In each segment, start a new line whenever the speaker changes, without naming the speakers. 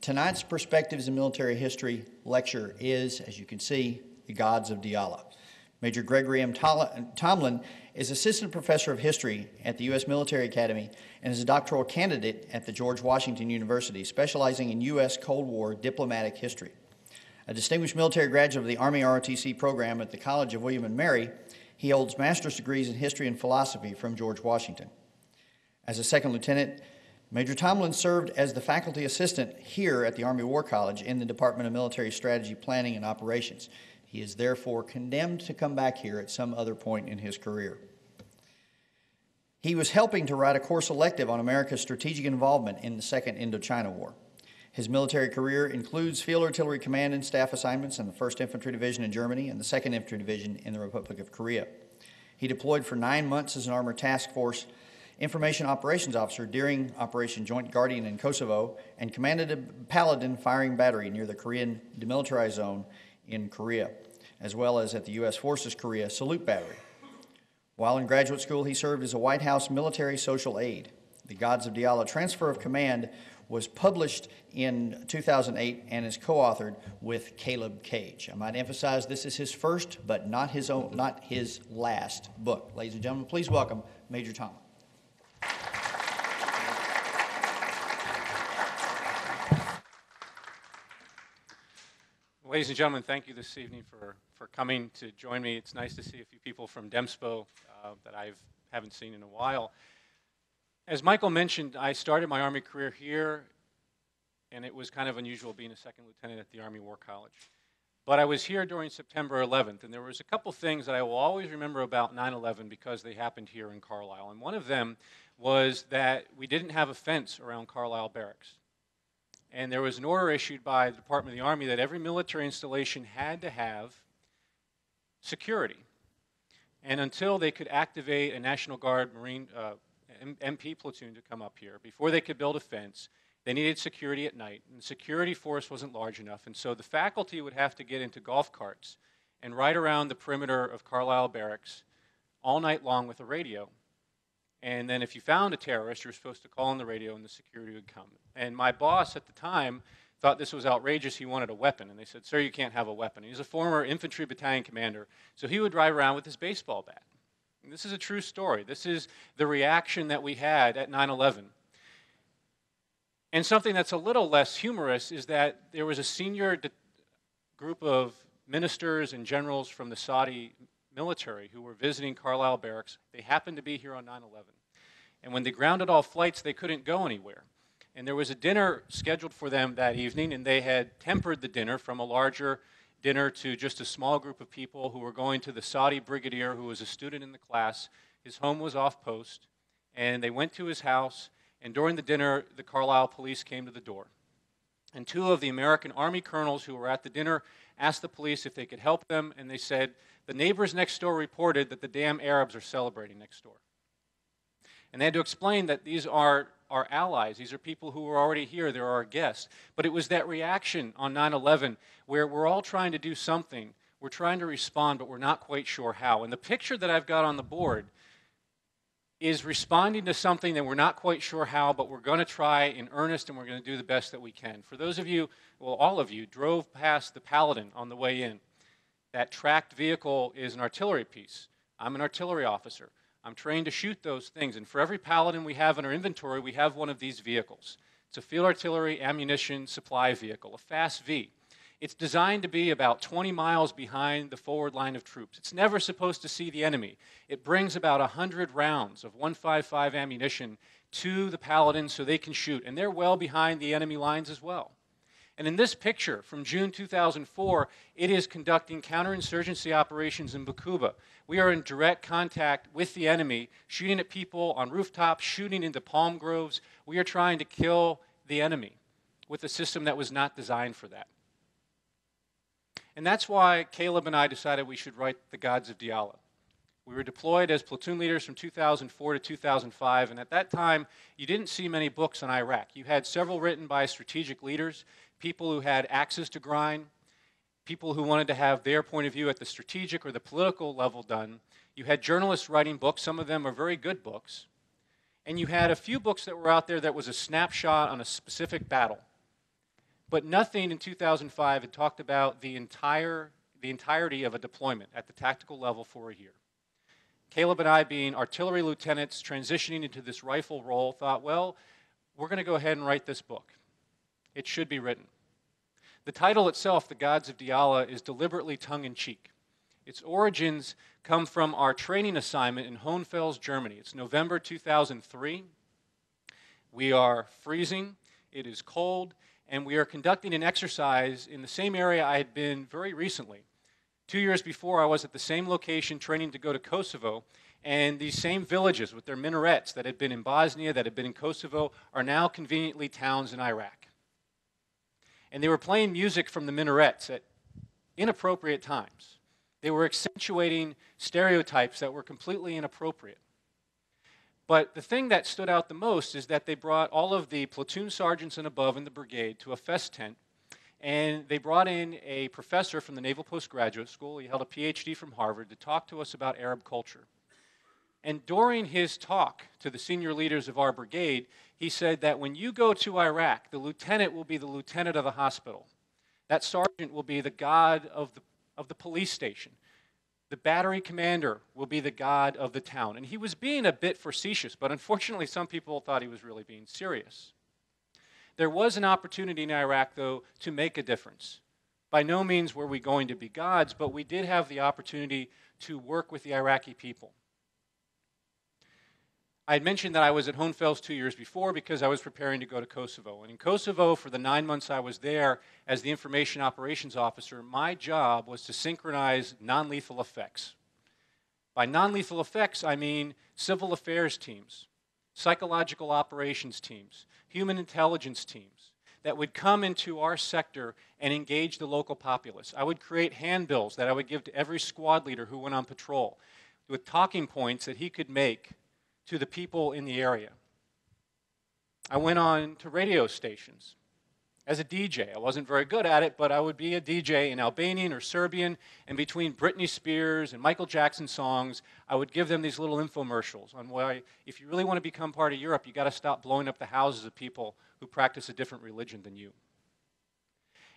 Tonight's Perspectives in Military History lecture is, as you can see, The Gods of Diyala. Major Gregory M. Tomlin is Assistant Professor of History at the U.S. Military Academy and is a doctoral candidate at the George Washington University, specializing in U.S. Cold War diplomatic history. A distinguished military graduate of the Army ROTC program at the College of William and Mary, he holds master's degrees in history and philosophy from George Washington. As a second lieutenant, Major Tomlin served as the faculty assistant here at the Army War College in the Department of Military Strategy, Planning, and Operations. He is therefore condemned to come back here at some other point in his career. He was helping to write a course elective on America's strategic involvement in the Second Indochina War. His military career includes Field Artillery Command and staff assignments in the 1st Infantry Division in Germany and the 2nd Infantry Division in the Republic of Korea. He deployed for nine months as an Armored Task Force Information Operations Officer during Operation Joint Guardian in Kosovo and commanded a Paladin firing battery near the Korean demilitarized zone in Korea, as well as at the U.S. Forces Korea Salute Battery. While in graduate school, he served as a White House military social aide. The Gods of Diyala Transfer of Command was published in 2008 and is co-authored with Caleb Cage. I might emphasize this is his first, but not his own, not his last book. Ladies and gentlemen, please welcome Major Tomlin.
Ladies and gentlemen, thank you this evening for, for coming to join me. It's nice to see a few people from DEMSPO uh, that I haven't seen in a while. As Michael mentioned, I started my Army career here, and it was kind of unusual being a second lieutenant at the Army War College. But I was here during September 11th, and there was a couple things that I will always remember about 9-11 because they happened here in Carlisle. And one of them was that we didn't have a fence around Carlisle Barracks. And there was an order issued by the Department of the Army that every military installation had to have security. And until they could activate a National Guard Marine uh, MP platoon to come up here, before they could build a fence, they needed security at night. And the security force wasn't large enough. And so the faculty would have to get into golf carts and ride around the perimeter of Carlisle Barracks all night long with a radio and then if you found a terrorist, you were supposed to call on the radio and the security would come. And my boss at the time thought this was outrageous. He wanted a weapon. And they said, Sir, you can't have a weapon. He's a former infantry battalion commander. So he would drive around with his baseball bat. And this is a true story. This is the reaction that we had at 9 11. And something that's a little less humorous is that there was a senior group of ministers and generals from the Saudi military who were visiting Carlisle Barracks. They happened to be here on 9 11. And when they grounded all flights, they couldn't go anywhere. And there was a dinner scheduled for them that evening, and they had tempered the dinner from a larger dinner to just a small group of people who were going to the Saudi brigadier who was a student in the class. His home was off post, and they went to his house. And during the dinner, the Carlisle police came to the door. And two of the American Army colonels who were at the dinner asked the police if they could help them, and they said, The neighbors next door reported that the damn Arabs are celebrating next door. And they had to explain that these are our allies. These are people who are already here. They're our guests. But it was that reaction on 9 11 where we're all trying to do something. We're trying to respond, but we're not quite sure how. And the picture that I've got on the board is responding to something that we're not quite sure how, but we're going to try in earnest and we're going to do the best that we can. For those of you, well, all of you, drove past the Paladin on the way in. That tracked vehicle is an artillery piece. I'm an artillery officer. I'm trained to shoot those things. And for every Paladin we have in our inventory, we have one of these vehicles. It's a field artillery ammunition supply vehicle, a FAASV. It's designed to be about 20 miles behind the forward line of troops. It's never supposed to see the enemy. It brings about 100 rounds of 155 ammunition to the Paladin so they can shoot, and they're well behind the enemy lines as well. And in this picture from June 2004, it is conducting counterinsurgency operations in Baquba. We are in direct contact with the enemy, shooting at people on rooftops, shooting into palm groves. We are trying to kill the enemy with a system that was not designed for that. And that's why Caleb and I decided we should write The Gods of Diyala. We were deployed as platoon leaders from 2004 to 2005, and at that time, you didn't see many books on Iraq. You had several written by strategic leaders, people who had axes to grind, people who wanted to have their point of view at the strategic or the political level done. You had journalists writing books, some of them are very good books. And you had a few books that were out there that was a snapshot on a specific battle. but nothing in 2005 had talked about the entire the entirety of a deployment at the tactical level for a year. Caleb and I, being artillery lieutenants transitioning into this rifle role, thought, well, we're going to go ahead and write this book. It should be written. The title itself, The Gods of Diyala, is deliberately tongue in cheek. Its origins come from our training assignment in Hohenfels, Germany. It's November 2003. We are freezing, it is cold, and we are conducting an exercise in the same area I had been very recently. Two years before, I was at the same location training to go to Kosovo, and these same villages with their minarets that had been in Bosnia, that had been in Kosovo, are now conveniently towns in Iraq. And they were playing music from the minarets at inappropriate times. They were accentuating stereotypes that were completely inappropriate. But the thing that stood out the most is that they brought all of the platoon sergeants and above in the brigade to a fest tent and they brought in a professor from the Naval Postgraduate School. He held a PhD from Harvard to talk to us about Arab culture. And during his talk to the senior leaders of our brigade, he said that when you go to Iraq, the lieutenant will be the lieutenant of the hospital. That sergeant will be the god of the, of the police station. The battery commander will be the god of the town. And he was being a bit facetious, but unfortunately, some people thought he was really being serious. There was an opportunity in Iraq, though, to make a difference. By no means were we going to be gods, but we did have the opportunity to work with the Iraqi people. I had mentioned that I was at Hohenfels two years before because I was preparing to go to Kosovo. And in Kosovo, for the nine months I was there as the information operations officer, my job was to synchronize non lethal effects. By non lethal effects, I mean civil affairs teams, psychological operations teams, human intelligence teams that would come into our sector and engage the local populace. I would create handbills that I would give to every squad leader who went on patrol with talking points that he could make to the people in the area. I went on to radio stations as a DJ. I wasn't very good at it, but I would be a DJ in Albanian or Serbian, and between Britney Spears and Michael Jackson songs, I would give them these little infomercials on why, if you really want to become part of Europe, you got to stop blowing up the houses of people who practice a different religion than you.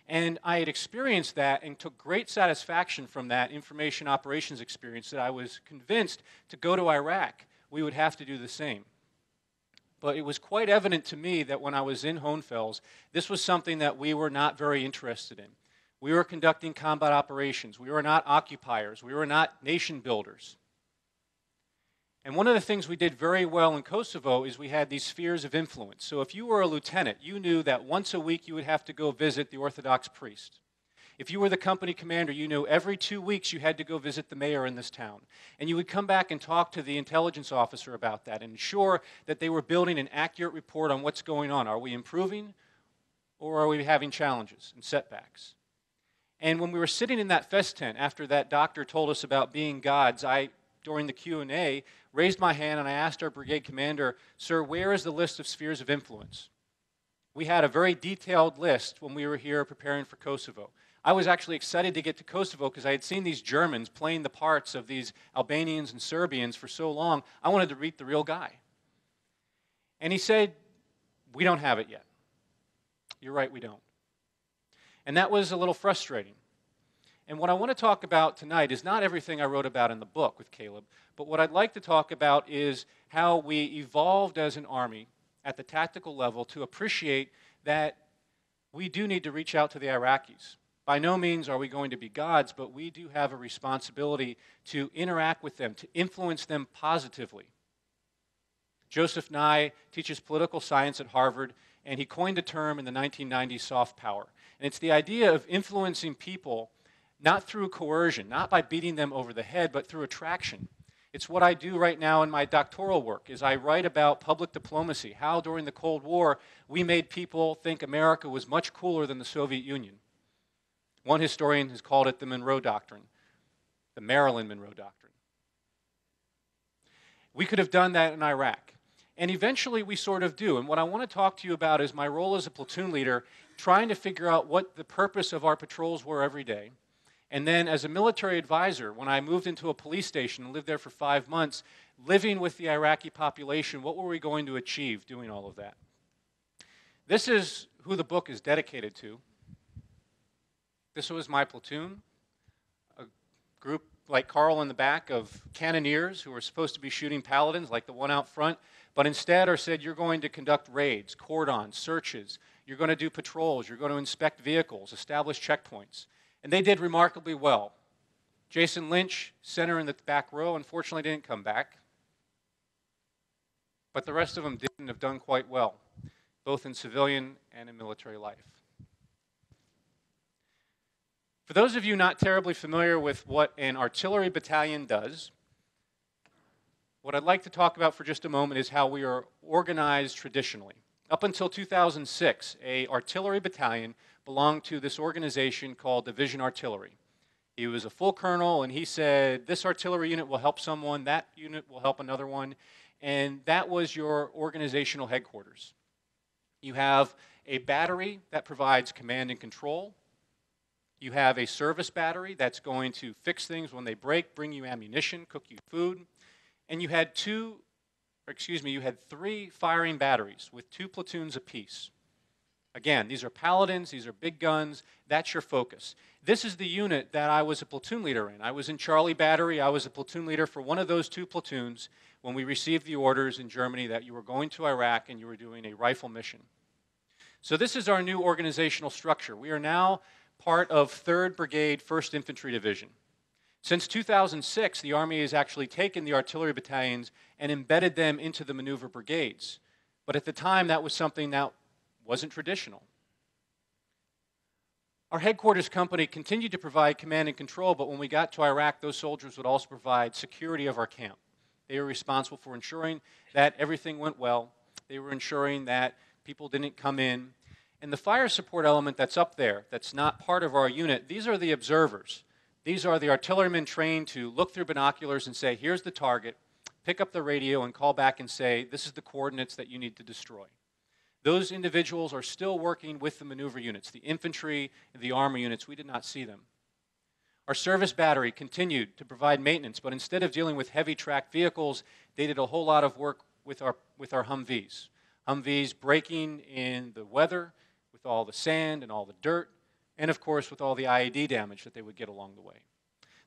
And I had experienced that and took great satisfaction from that information operations experience that I was convinced to go to Iraq, we would have to do the same. But it was quite evident to me that when I was in Hohenfels, this was something that we were not very interested in. We were conducting combat operations. We were not occupiers. We were not nation builders. And one of the things we did very well in Kosovo is we had these spheres of influence. So if you were a lieutenant, you knew that once a week you would have to go visit the Orthodox priest. If you were the company commander, you knew every two weeks you had to go visit the mayor in this town. And you would come back and talk to the intelligence officer about that and ensure that they were building an accurate report on what's going on. Are we improving or are we having challenges and setbacks? And when we were sitting in that fest tent after that doctor told us about being gods, I during the Q&A raised my hand and I asked our brigade commander, "Sir, where is the list of spheres of influence?" We had a very detailed list when we were here preparing for Kosovo. I was actually excited to get to Kosovo because I had seen these Germans playing the parts of these Albanians and Serbians for so long. I wanted to meet the real guy. And he said, We don't have it yet. You're right, we don't. And that was a little frustrating. And what I want to talk about tonight is not everything I wrote about in the book with Caleb, but what I'd like to talk about is how we evolved as an army at the tactical level to appreciate that we do need to reach out to the Iraqis. By no means are we going to be gods, but we do have a responsibility to interact with them, to influence them positively. Joseph Nye teaches political science at Harvard, and he coined a term in the 1990s soft power. And it's the idea of influencing people not through coercion, not by beating them over the head, but through attraction. It's what I do right now in my doctoral work is I write about public diplomacy, how during the Cold War we made people think America was much cooler than the Soviet Union. One historian has called it the Monroe Doctrine, the Marilyn Monroe Doctrine. We could have done that in Iraq. And eventually we sort of do. And what I want to talk to you about is my role as a platoon leader, trying to figure out what the purpose of our patrols were every day. And then as a military advisor, when I moved into a police station and lived there for five months, living with the Iraqi population, what were we going to achieve doing all of that? This is who the book is dedicated to. This was my platoon, a group like Carl in the back of cannoneers who were supposed to be shooting paladins like the one out front, but instead are said you're going to conduct raids, cordons, searches, you're going to do patrols, you're going to inspect vehicles, establish checkpoints. And they did remarkably well. Jason Lynch, center in the back row, unfortunately didn't come back. But the rest of them didn't have done quite well, both in civilian and in military life. For those of you not terribly familiar with what an artillery battalion does, what I'd like to talk about for just a moment is how we are organized traditionally. Up until 2006, a artillery battalion belonged to this organization called Division Artillery. He was a full colonel, and he said, This artillery unit will help someone, that unit will help another one. And that was your organizational headquarters. You have a battery that provides command and control. You have a service battery that's going to fix things when they break, bring you ammunition, cook you food. And you had two, excuse me, you had three firing batteries with two platoons apiece. Again, these are paladins, these are big guns, that's your focus. This is the unit that I was a platoon leader in. I was in Charlie Battery, I was a platoon leader for one of those two platoons when we received the orders in Germany that you were going to Iraq and you were doing a rifle mission. So, this is our new organizational structure. We are now part of 3rd Brigade, 1st Infantry Division. Since 2006, the Army has actually taken the artillery battalions and embedded them into the maneuver brigades. But at the time, that was something that wasn't traditional. Our headquarters company continued to provide command and control, but when we got to Iraq, those soldiers would also provide security of our camp. They were responsible for ensuring that everything went well. They were ensuring that people didn't come in and the fire support element that's up there, that's not part of our unit, these are the observers. These are the artillerymen trained to look through binoculars and say, here's the target, pick up the radio and call back and say, this is the coordinates that you need to destroy. Those individuals are still working with the maneuver units, the infantry, the armor units. We did not see them. Our service battery continued to provide maintenance, but instead of dealing with heavy tracked vehicles, they did a whole lot of work with our, with our Humvees. Humvees braking in the weather, with all the sand and all the dirt, and of course with all the IED damage that they would get along the way.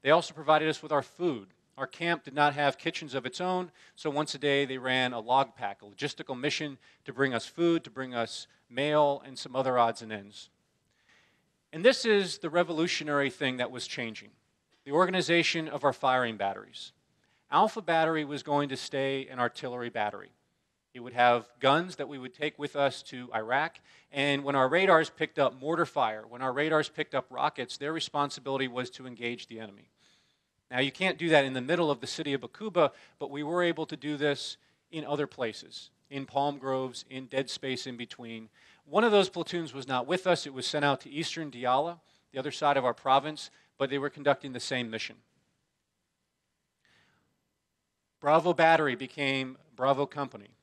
They also provided us with our food. Our camp did not have kitchens of its own, so once a day they ran a log pack, a logistical mission to bring us food, to bring us mail, and some other odds and ends. And this is the revolutionary thing that was changing the organization of our firing batteries. Alpha Battery was going to stay an artillery battery. He would have guns that we would take with us to Iraq. And when our radars picked up mortar fire, when our radars picked up rockets, their responsibility was to engage the enemy. Now, you can't do that in the middle of the city of Baquba, but we were able to do this in other places, in palm groves, in dead space in between. One of those platoons was not with us. It was sent out to eastern Diyala, the other side of our province, but they were conducting the same mission. Bravo Battery became Bravo Company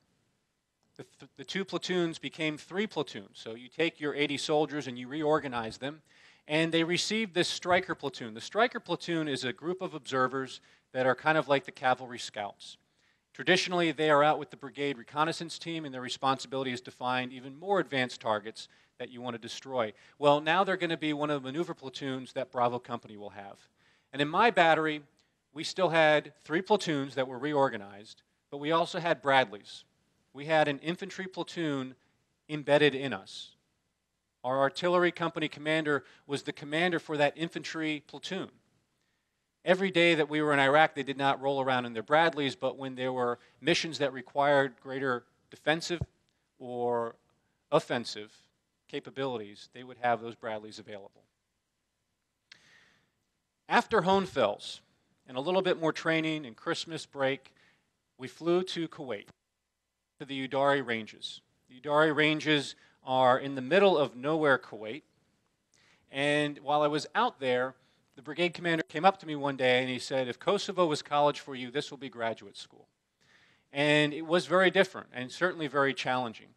the, th- the two platoons became three platoons. So you take your 80 soldiers and you reorganize them, and they received this striker platoon. The striker platoon is a group of observers that are kind of like the cavalry scouts. Traditionally, they are out with the brigade reconnaissance team, and their responsibility is to find even more advanced targets that you want to destroy. Well, now they're going to be one of the maneuver platoons that Bravo Company will have. And in my battery, we still had three platoons that were reorganized, but we also had Bradleys we had an infantry platoon embedded in us. Our artillery company commander was the commander for that infantry platoon. Every day that we were in Iraq, they did not roll around in their Bradleys, but when there were missions that required greater defensive or offensive capabilities, they would have those Bradleys available. After Hohenfels and a little bit more training and Christmas break, we flew to Kuwait to the Udairi Ranges. The Udairi Ranges are in the middle of nowhere, Kuwait. And while I was out there, the brigade commander came up to me one day and he said, If Kosovo was college for you, this will be graduate school. And it was very different and certainly very challenging.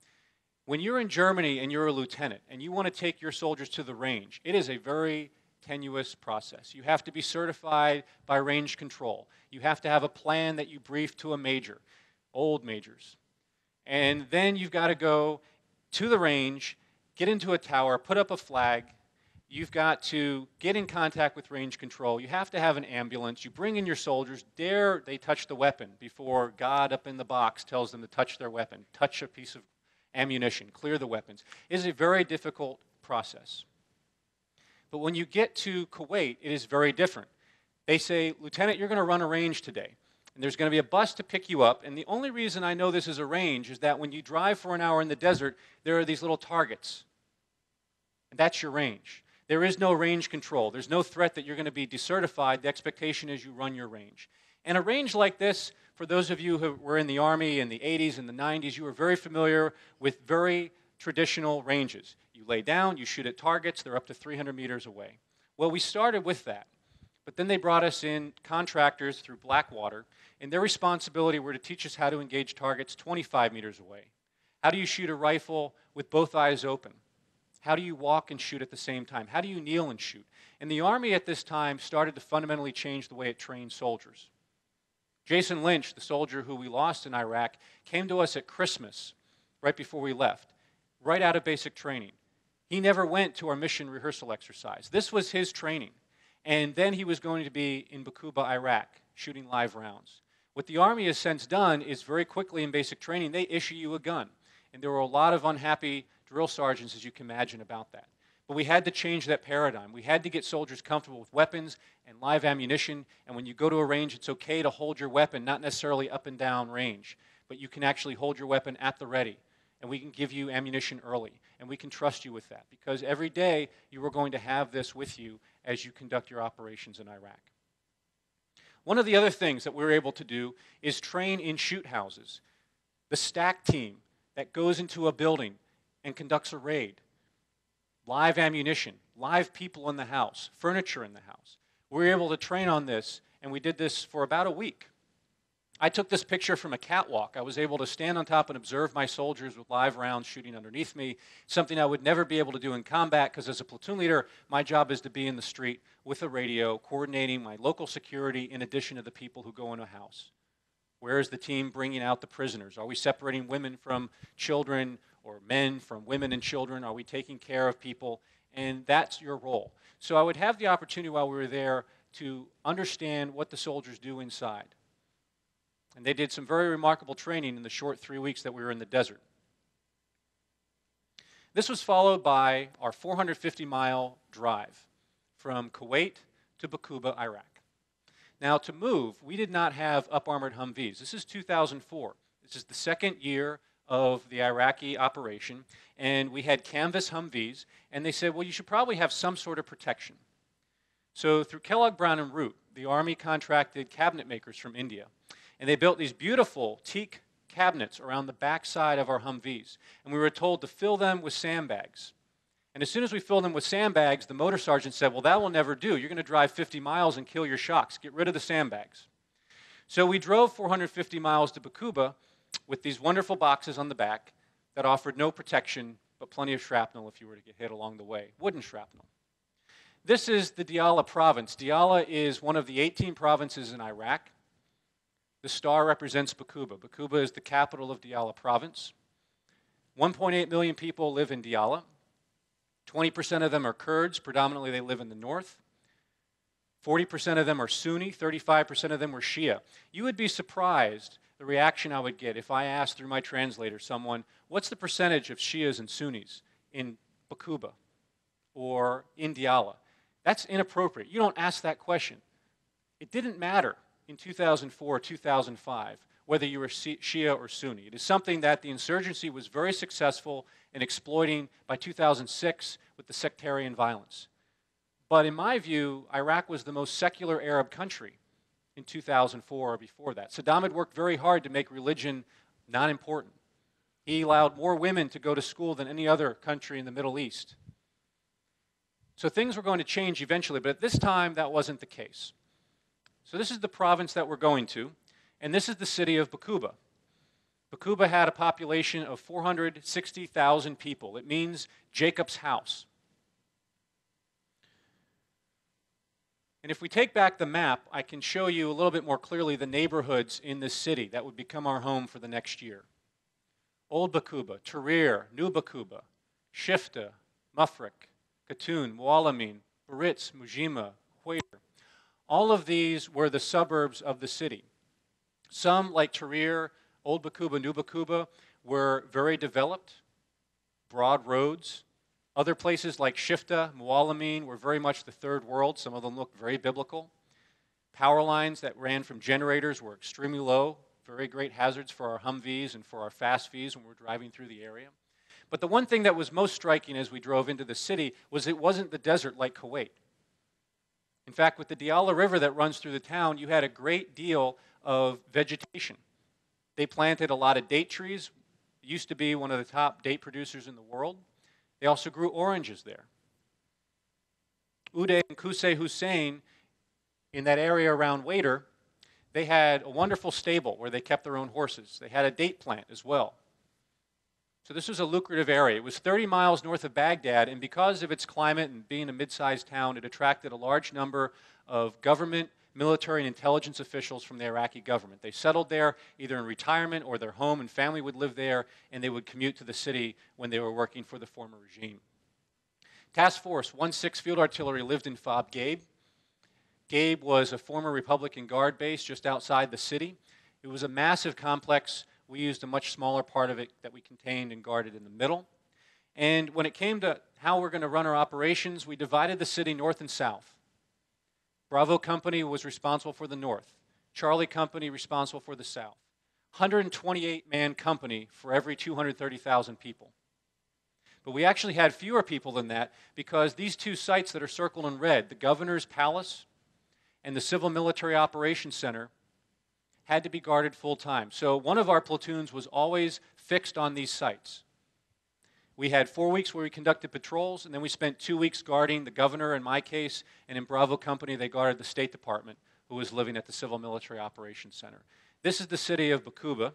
When you're in Germany and you're a lieutenant and you want to take your soldiers to the range, it is a very tenuous process. You have to be certified by range control. You have to have a plan that you brief to a major, old majors. And then you've got to go to the range, get into a tower, put up a flag. You've got to get in contact with range control. You have to have an ambulance. You bring in your soldiers. Dare they touch the weapon before God up in the box tells them to touch their weapon, touch a piece of ammunition, clear the weapons. It is a very difficult process. But when you get to Kuwait, it is very different. They say, Lieutenant, you're going to run a range today. And there's going to be a bus to pick you up. And the only reason I know this is a range is that when you drive for an hour in the desert, there are these little targets. And that's your range. There is no range control. There's no threat that you're going to be decertified. The expectation is you run your range. And a range like this, for those of you who were in the Army in the 80s and the 90s, you are very familiar with very traditional ranges. You lay down, you shoot at targets, they're up to 300 meters away. Well, we started with that. But then they brought us in contractors through Blackwater, and their responsibility were to teach us how to engage targets 25 meters away. How do you shoot a rifle with both eyes open? How do you walk and shoot at the same time? How do you kneel and shoot? And the Army at this time started to fundamentally change the way it trained soldiers. Jason Lynch, the soldier who we lost in Iraq, came to us at Christmas right before we left, right out of basic training. He never went to our mission rehearsal exercise. This was his training. And then he was going to be in Baquba, Iraq, shooting live rounds. What the Army has since done is very quickly in basic training, they issue you a gun. And there were a lot of unhappy drill sergeants, as you can imagine, about that. But we had to change that paradigm. We had to get soldiers comfortable with weapons and live ammunition. And when you go to a range, it's okay to hold your weapon, not necessarily up and down range, but you can actually hold your weapon at the ready. And we can give you ammunition early. And we can trust you with that because every day you are going to have this with you as you conduct your operations in Iraq. One of the other things that we are able to do is train in shoot houses. The stack team that goes into a building and conducts a raid, live ammunition, live people in the house, furniture in the house. We were able to train on this, and we did this for about a week. I took this picture from a catwalk. I was able to stand on top and observe my soldiers with live rounds shooting underneath me, something I would never be able to do in combat because, as a platoon leader, my job is to be in the street with a radio, coordinating my local security in addition to the people who go in a house. Where is the team bringing out the prisoners? Are we separating women from children or men from women and children? Are we taking care of people? And that's your role. So I would have the opportunity while we were there to understand what the soldiers do inside and they did some very remarkable training in the short three weeks that we were in the desert. This was followed by our 450 mile drive from Kuwait to Baquba, Iraq. Now, to move, we did not have up armored Humvees. This is 2004. This is the second year of the Iraqi operation, and we had canvas Humvees, and they said, well, you should probably have some sort of protection. So, through Kellogg Brown and Root, the Army contracted cabinet makers from India and they built these beautiful teak cabinets around the backside of our Humvees. And we were told to fill them with sandbags. And as soon as we filled them with sandbags, the motor sergeant said, Well, that will never do. You're going to drive 50 miles and kill your shocks. Get rid of the sandbags. So we drove 450 miles to Baquba with these wonderful boxes on the back that offered no protection but plenty of shrapnel if you were to get hit along the way wooden shrapnel. This is the Diyala province. Diyala is one of the 18 provinces in Iraq. The star represents Baquba. Baquba is the capital of Diyala province. 1.8 million people live in Diyala. 20% of them are Kurds, predominantly they live in the north. 40% of them are Sunni, 35% of them were Shia. You would be surprised the reaction I would get if I asked through my translator someone, what's the percentage of Shias and Sunnis in Baquba or in Diyala? That's inappropriate. You don't ask that question. It didn't matter in 2004 or 2005, whether you were Shia or Sunni. It is something that the insurgency was very successful in exploiting by 2006 with the sectarian violence. But in my view, Iraq was the most secular Arab country in 2004 or before that. Saddam had worked very hard to make religion not important. He allowed more women to go to school than any other country in the Middle East. So things were going to change eventually, but at this time, that wasn't the case. So this is the province that we're going to, and this is the city of Baquba. Baquba had a population of 460,000 people. It means Jacob's house. And if we take back the map, I can show you a little bit more clearly the neighborhoods in this city that would become our home for the next year. Old Baquba, Tahrir, New Baquba, Shifta, Mufrik, Katun, Mualamin, Baritz, Mujima, Huayr. All of these were the suburbs of the city. Some, like Tahrir, Old Baquba, New Baquba, were very developed, broad roads. Other places like Shifta, Mualamin were very much the third world. Some of them looked very biblical. Power lines that ran from generators were extremely low, very great hazards for our Humvees and for our FAASVs when we're driving through the area. But the one thing that was most striking as we drove into the city was it wasn't the desert like Kuwait. In fact, with the Diyala River that runs through the town, you had a great deal of vegetation. They planted a lot of date trees, it used to be one of the top date producers in the world. They also grew oranges there. Uday and Qusay Hussein, in that area around Wader, they had a wonderful stable where they kept their own horses. They had a date plant as well. So this was a lucrative area. It was 30 miles north of Baghdad, and because of its climate and being a mid-sized town, it attracted a large number of government, military, and intelligence officials from the Iraqi government. They settled there either in retirement or their home and family would live there, and they would commute to the city when they were working for the former regime. Task Force 1-6 Field Artillery lived in Fob Gabe. Gabe was a former Republican Guard base just outside the city. It was a massive complex we used a much smaller part of it that we contained and guarded in the middle. And when it came to how we're going to run our operations, we divided the city north and south. Bravo Company was responsible for the north, Charlie Company responsible for the south. 128 man company for every 230,000 people. But we actually had fewer people than that because these two sites that are circled in red, the governor's palace and the civil military operations center, had to be guarded full time. So one of our platoons was always fixed on these sites. We had four weeks where we conducted patrols, and then we spent two weeks guarding the governor, in my case, and in Bravo Company, they guarded the State Department, who was living at the Civil Military Operations Center. This is the city of Baquba,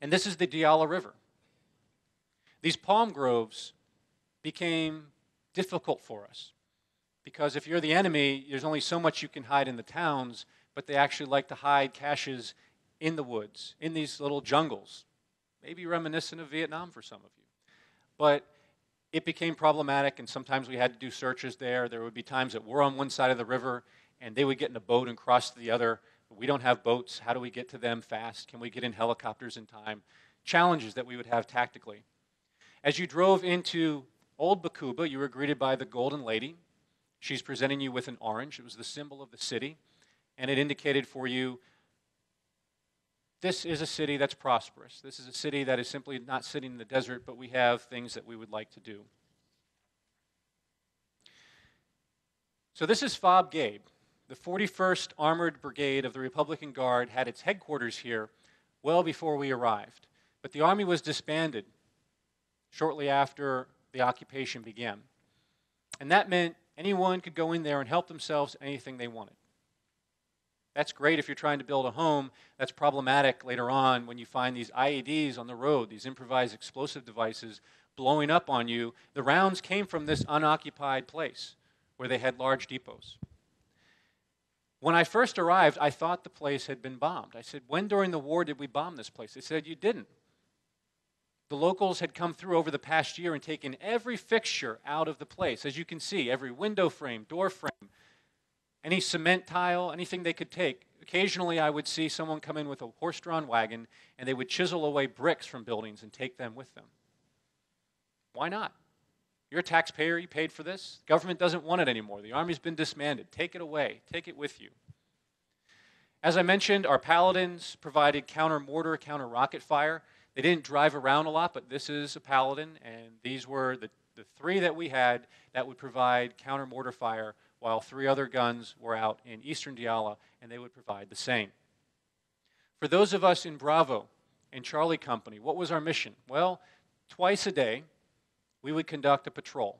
and this is the Diyala River. These palm groves became difficult for us because if you're the enemy, there's only so much you can hide in the towns, but they actually like to hide caches in the woods, in these little jungles. Maybe reminiscent of Vietnam for some of you. But it became problematic, and sometimes we had to do searches there. There would be times that we're on one side of the river, and they would get in a boat and cross to the other. We don't have boats. How do we get to them fast? Can we get in helicopters in time? Challenges that we would have tactically. As you drove into Old Baquba, you were greeted by the Golden Lady. She's presenting you with an orange. It was the symbol of the city and it indicated for you this is a city that's prosperous. This is a city that is simply not sitting in the desert, but we have things that we would like to do. So, this is Fob Gabe. The 41st Armored Brigade of the Republican Guard had its headquarters here well before we arrived. But the Army was disbanded shortly after the occupation began. And that meant anyone could go in there and help themselves anything they wanted. That's great if you're trying to build a home. That's problematic later on when you find these IEDs on the road, these improvised explosive devices blowing up on you. The rounds came from this unoccupied place where they had large depots. When I first arrived, I thought the place had been bombed. I said, When during the war did we bomb this place? They said, You didn't. The locals had come through over the past year and taken every fixture out of the place. As you can see, every window frame, door frame, any cement tile, anything they could take. Occasionally, I would see someone come in with a horse drawn wagon and they would chisel away bricks from buildings and take them with them. Why not? You're a taxpayer, you paid for this. The government doesn't want it anymore. The Army's been disbanded. Take it away, take it with you. As I mentioned, our Paladins provided counter mortar, counter rocket fire. They didn't drive around a lot, but this is a Paladin, and these were the, the three that we had that would provide counter mortar fire while three other guns were out in eastern Diyala, and they would provide the same. For those of us in Bravo and Charlie Company, what was our mission? Well, twice a day, we would conduct a patrol.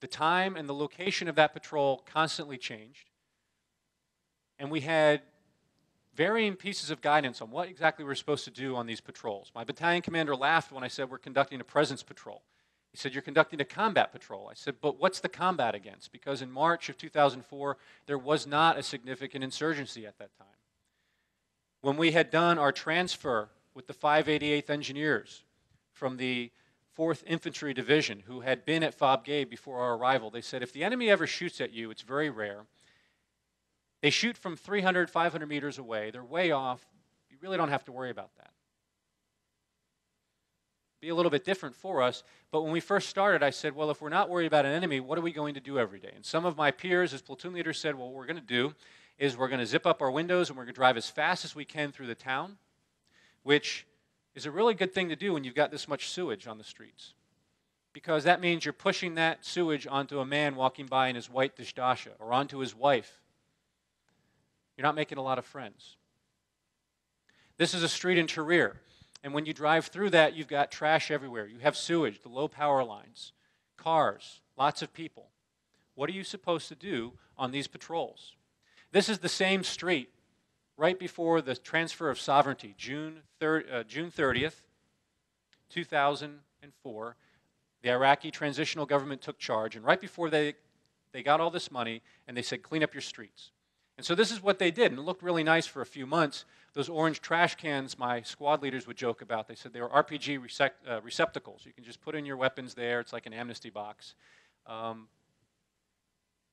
The time and the location of that patrol constantly changed, and we had varying pieces of guidance on what exactly we were supposed to do on these patrols. My battalion commander laughed when I said we're conducting a presence patrol. He said, You're conducting a combat patrol. I said, But what's the combat against? Because in March of 2004, there was not a significant insurgency at that time. When we had done our transfer with the 588th Engineers from the 4th Infantry Division who had been at Fob Gabe before our arrival. They said if the enemy ever shoots at you, it's very rare. They shoot from 300, 500 meters away. They're way off. You really don't have to worry about that. Be a little bit different for us. But when we first started, I said, well, if we're not worried about an enemy, what are we going to do every day? And some of my peers as platoon leaders said, well, what we're going to do is we're going to zip up our windows and we're going to drive as fast as we can through the town, which is a really good thing to do when you've got this much sewage on the streets. Because that means you're pushing that sewage onto a man walking by in his white dishdasha or onto his wife. You're not making a lot of friends. This is a street in Tahrir. And when you drive through that, you've got trash everywhere. You have sewage, the low power lines, cars, lots of people. What are you supposed to do on these patrols? This is the same street right before the transfer of sovereignty, June, 30, uh, June 30th, 2004. The Iraqi transitional government took charge, and right before they, they got all this money, and they said, clean up your streets. And so this is what they did, and it looked really nice for a few months. Those orange trash cans, my squad leaders would joke about. They said they were RPG uh, receptacles. You can just put in your weapons there. It's like an amnesty box. Um,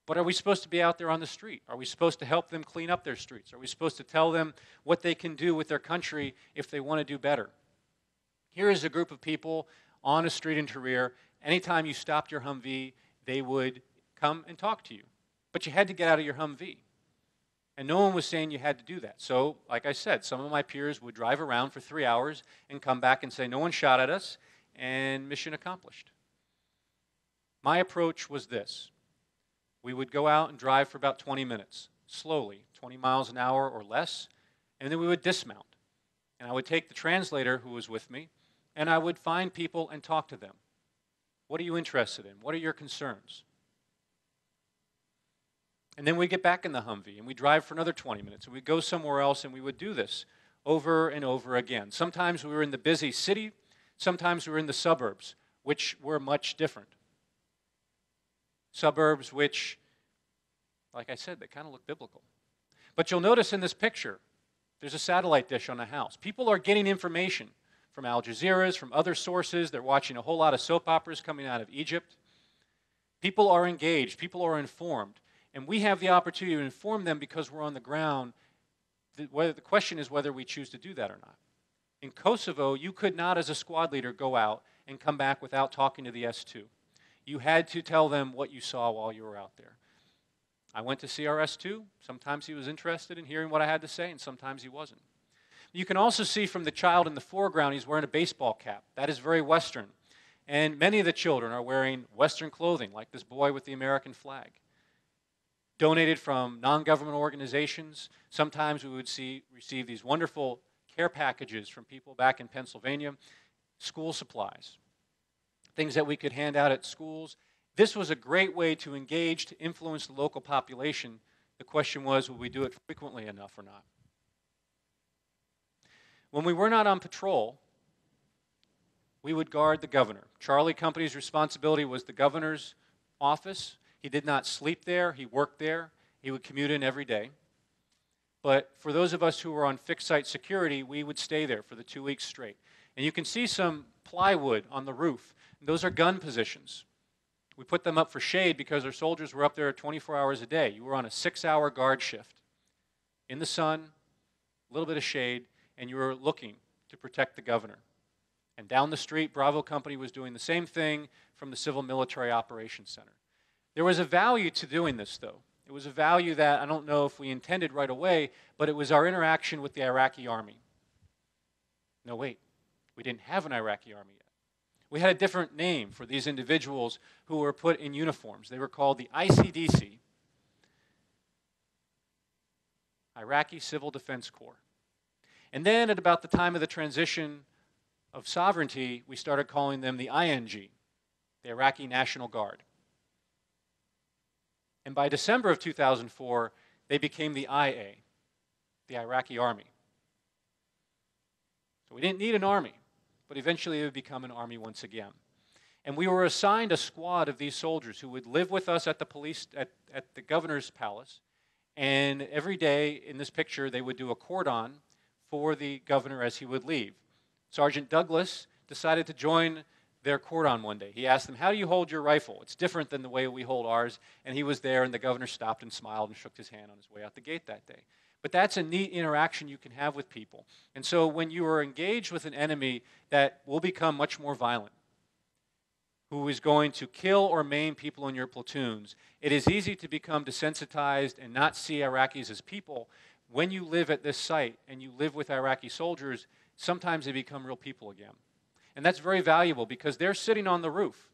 but are we supposed to be out there on the street? Are we supposed to help them clean up their streets? Are we supposed to tell them what they can do with their country if they want to do better? Here is a group of people on a street in Tahrir. Anytime you stopped your Humvee, they would come and talk to you. But you had to get out of your Humvee. And no one was saying you had to do that. So, like I said, some of my peers would drive around for three hours and come back and say, No one shot at us, and mission accomplished. My approach was this we would go out and drive for about 20 minutes, slowly, 20 miles an hour or less, and then we would dismount. And I would take the translator who was with me, and I would find people and talk to them. What are you interested in? What are your concerns? And then we get back in the Humvee and we drive for another 20 minutes and we go somewhere else and we would do this over and over again. Sometimes we were in the busy city, sometimes we were in the suburbs, which were much different suburbs which, like I said, they kind of look biblical. But you'll notice in this picture, there's a satellite dish on a house. People are getting information from Al Jazeera's, from other sources. They're watching a whole lot of soap operas coming out of Egypt. People are engaged, people are informed. And we have the opportunity to inform them because we're on the ground. The, whether, the question is whether we choose to do that or not. In Kosovo, you could not, as a squad leader, go out and come back without talking to the S2. You had to tell them what you saw while you were out there. I went to CRS2. Sometimes he was interested in hearing what I had to say, and sometimes he wasn't. You can also see from the child in the foreground, he's wearing a baseball cap. That is very Western. And many of the children are wearing Western clothing, like this boy with the American flag. Donated from non government organizations. Sometimes we would see, receive these wonderful care packages from people back in Pennsylvania, school supplies things that we could hand out at schools. This was a great way to engage, to influence the local population. The question was, will we do it frequently enough or not? When we were not on patrol, we would guard the governor. Charlie Company's responsibility was the governor's office. He did not sleep there, he worked there. He would commute in every day. But for those of us who were on fixed site security, we would stay there for the two weeks straight. And you can see some plywood on the roof. Those are gun positions. We put them up for shade because our soldiers were up there 24 hours a day. You were on a six hour guard shift in the sun, a little bit of shade, and you were looking to protect the governor. And down the street, Bravo Company was doing the same thing from the Civil Military Operations Center. There was a value to doing this, though. It was a value that I don't know if we intended right away, but it was our interaction with the Iraqi army. No, wait, we didn't have an Iraqi army yet. We had a different name for these individuals who were put in uniforms. They were called the ICDC, Iraqi Civil Defense Corps. And then at about the time of the transition of sovereignty, we started calling them the ING, the Iraqi National Guard. And by December of 2004, they became the IA, the Iraqi Army. So we didn't need an army but eventually it would become an army once again. And we were assigned a squad of these soldiers who would live with us at the police at, at the governor's palace. And every day in this picture, they would do a cordon for the governor as he would leave. Sergeant Douglas decided to join their cordon one day. He asked them, How do you hold your rifle? It's different than the way we hold ours. And he was there, and the governor stopped and smiled and shook his hand on his way out the gate that day. But that's a neat interaction you can have with people. And so when you are engaged with an enemy that will become much more violent, who is going to kill or maim people in your platoons, it is easy to become desensitized and not see Iraqis as people. When you live at this site and you live with Iraqi soldiers, sometimes they become real people again. And that's very valuable because they're sitting on the roof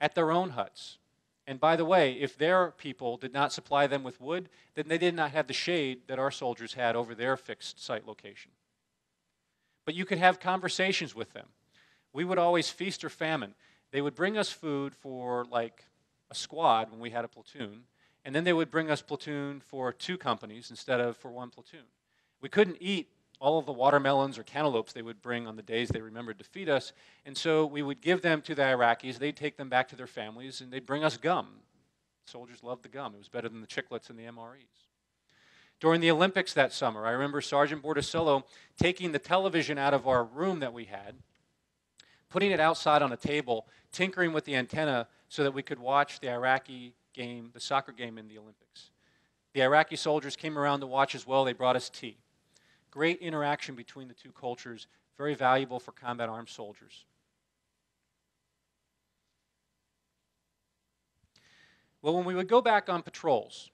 at their own huts. And by the way, if their people did not supply them with wood, then they did not have the shade that our soldiers had over their fixed site location. But you could have conversations with them. We would always feast or famine. They would bring us food for like a squad when we had a platoon, and then they would bring us platoon for two companies instead of for one platoon. We couldn't eat all of the watermelons or cantaloupes they would bring on the days they remembered to feed us. And so we would give them to the Iraqis. They'd take them back to their families, and they'd bring us gum. Soldiers loved the gum, it was better than the chiclets and the MREs. During the Olympics that summer, I remember Sergeant Borticello taking the television out of our room that we had, putting it outside on a table, tinkering with the antenna so that we could watch the Iraqi game, the soccer game in the Olympics. The Iraqi soldiers came around to watch as well. They brought us tea. Great interaction between the two cultures, very valuable for combat armed soldiers. Well, when we would go back on patrols,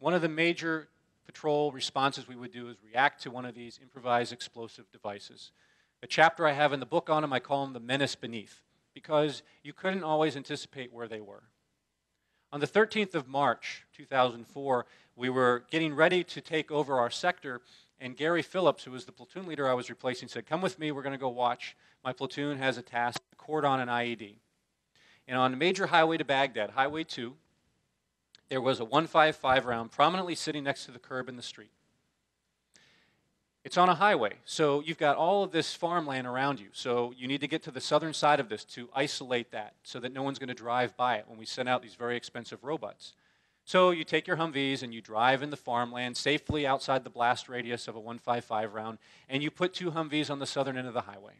one of the major patrol responses we would do is react to one of these improvised explosive devices. A chapter I have in the book on them, I call them the menace beneath, because you couldn't always anticipate where they were. On the 13th of March, 2004, we were getting ready to take over our sector, and Gary Phillips, who was the platoon leader I was replacing, said, Come with me, we're going to go watch. My platoon has a task to cordon an IED. And on a major highway to Baghdad, Highway 2, there was a 155 round prominently sitting next to the curb in the street. It's on a highway, so you've got all of this farmland around you. So you need to get to the southern side of this to isolate that so that no one's going to drive by it when we send out these very expensive robots. So you take your Humvees and you drive in the farmland safely outside the blast radius of a 155 round, and you put two Humvees on the southern end of the highway.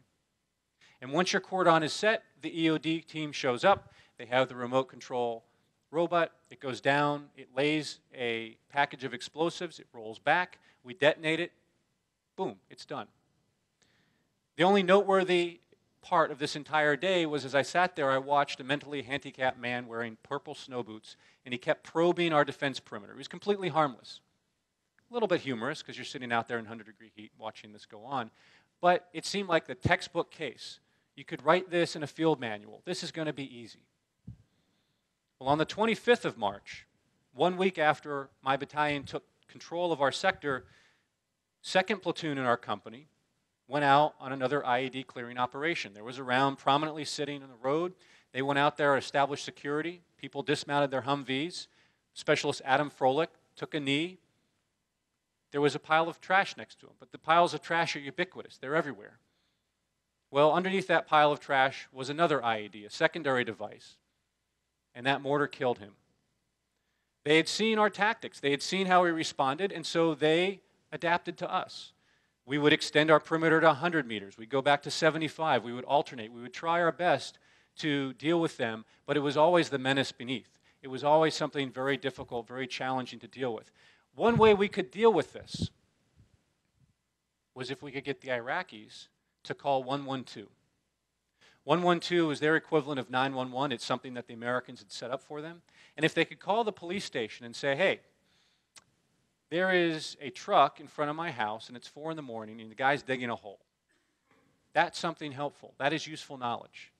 And once your cordon is set, the EOD team shows up. They have the remote control robot. It goes down. It lays a package of explosives. It rolls back. We detonate it. Boom, it's done. The only noteworthy part of this entire day was as I sat there, I watched a mentally handicapped man wearing purple snow boots, and he kept probing our defense perimeter. He was completely harmless. A little bit humorous because you're sitting out there in 100 degree heat watching this go on. But it seemed like the textbook case. You could write this in a field manual. This is going to be easy. Well, on the 25th of March, one week after my battalion took control of our sector, second platoon in our company, went out on another IED clearing operation. There was a round prominently sitting in the road. They went out there, established security. People dismounted their Humvees. Specialist Adam Froehlich took a knee. There was a pile of trash next to him, but the piles of trash are ubiquitous, they're everywhere. Well, underneath that pile of trash was another IED, a secondary device, and that mortar killed him. They had seen our tactics, they had seen how we responded, and so they adapted to us. We would extend our perimeter to 100 meters. We'd go back to 75. We would alternate. We would try our best to deal with them, but it was always the menace beneath. It was always something very difficult, very challenging to deal with. One way we could deal with this was if we could get the Iraqis to call 112. 112 is their equivalent of 911. It's something that the Americans had set up for them. And if they could call the police station and say, hey, there is a truck in front of my house and it's four in the morning and the guy's digging a hole. That's something helpful. That is useful knowledge.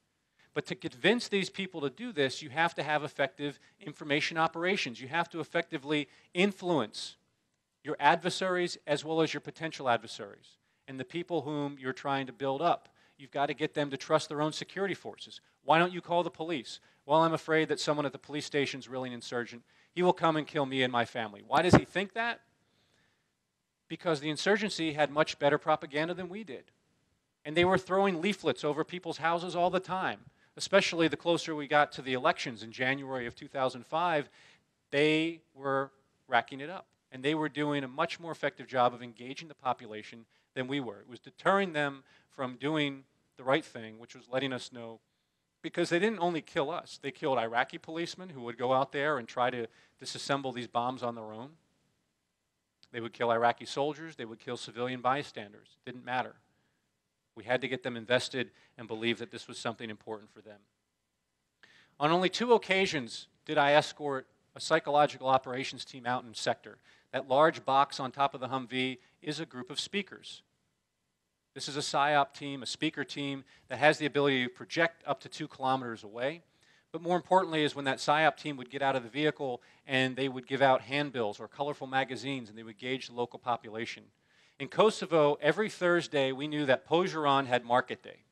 But to convince these people to do this, you have to have effective information operations. You have to effectively influence your adversaries as well as your potential adversaries and the people whom you're trying to build up. You've got to get them to trust their own security forces. Why don't you call the police? Well, I'm afraid that someone at the police station is really an insurgent he will come and kill me and my family. Why does he think that? Because the insurgency had much better propaganda than we did. And they were throwing leaflets over people's houses all the time, especially the closer we got to the elections in January of 2005. They were racking it up. And they were doing a much more effective job of engaging the population than we were. It was deterring them from doing the right thing, which was letting us know because they didn't only kill us, they killed Iraqi policemen who would go out there and try to disassemble these bombs on their own. They would kill Iraqi soldiers, they would kill civilian bystanders. It didn't matter. We had to get them invested and believe that this was something important for them. On only two occasions did I escort a psychological operations team out in sector. That large box on top of the Humvee is a group of speakers. This is a PSYOP team, a speaker team that has the ability to project up to two kilometers away. But more importantly, is when that PSYOP team would get out of the vehicle and they would give out handbills or colorful magazines and they would gauge the local population. In Kosovo, every Thursday we knew that Požaran had market day.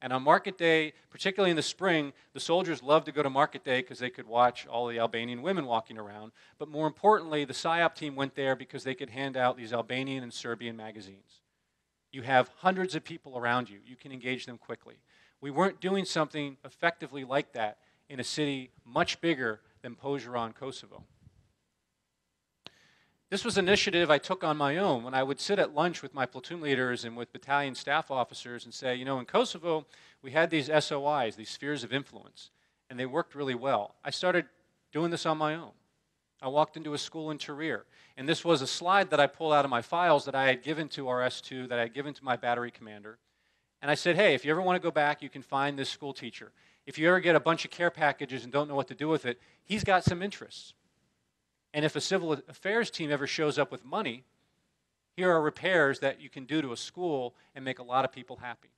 And on market day, particularly in the spring, the soldiers loved to go to market day because they could watch all the Albanian women walking around. But more importantly, the PSYOP team went there because they could hand out these Albanian and Serbian magazines. You have hundreds of people around you, you can engage them quickly. We weren't doing something effectively like that in a city much bigger than Požaran, Kosovo. This was an initiative I took on my own when I would sit at lunch with my platoon leaders and with battalion staff officers and say, you know, in Kosovo, we had these SOIs, these spheres of influence, and they worked really well. I started doing this on my own. I walked into a school in Tahrir, and this was a slide that I pulled out of my files that I had given to our S2, that I had given to my battery commander. And I said, hey, if you ever want to go back, you can find this school teacher. If you ever get a bunch of care packages and don't know what to do with it, he's got some interests. And if a civil affairs team ever shows up with money, here are repairs that you can do to a school and make a lot of people happy.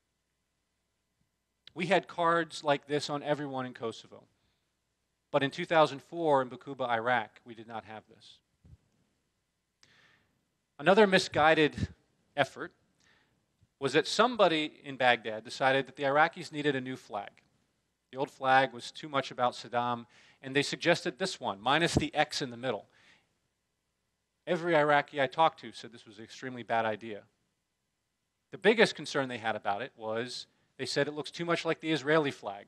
We had cards like this on everyone in Kosovo. But in 2004 in Baquba, Iraq, we did not have this. Another misguided effort was that somebody in Baghdad decided that the Iraqis needed a new flag. The old flag was too much about Saddam, and they suggested this one, minus the X in the middle. Every Iraqi I talked to said this was an extremely bad idea. The biggest concern they had about it was they said it looks too much like the Israeli flag,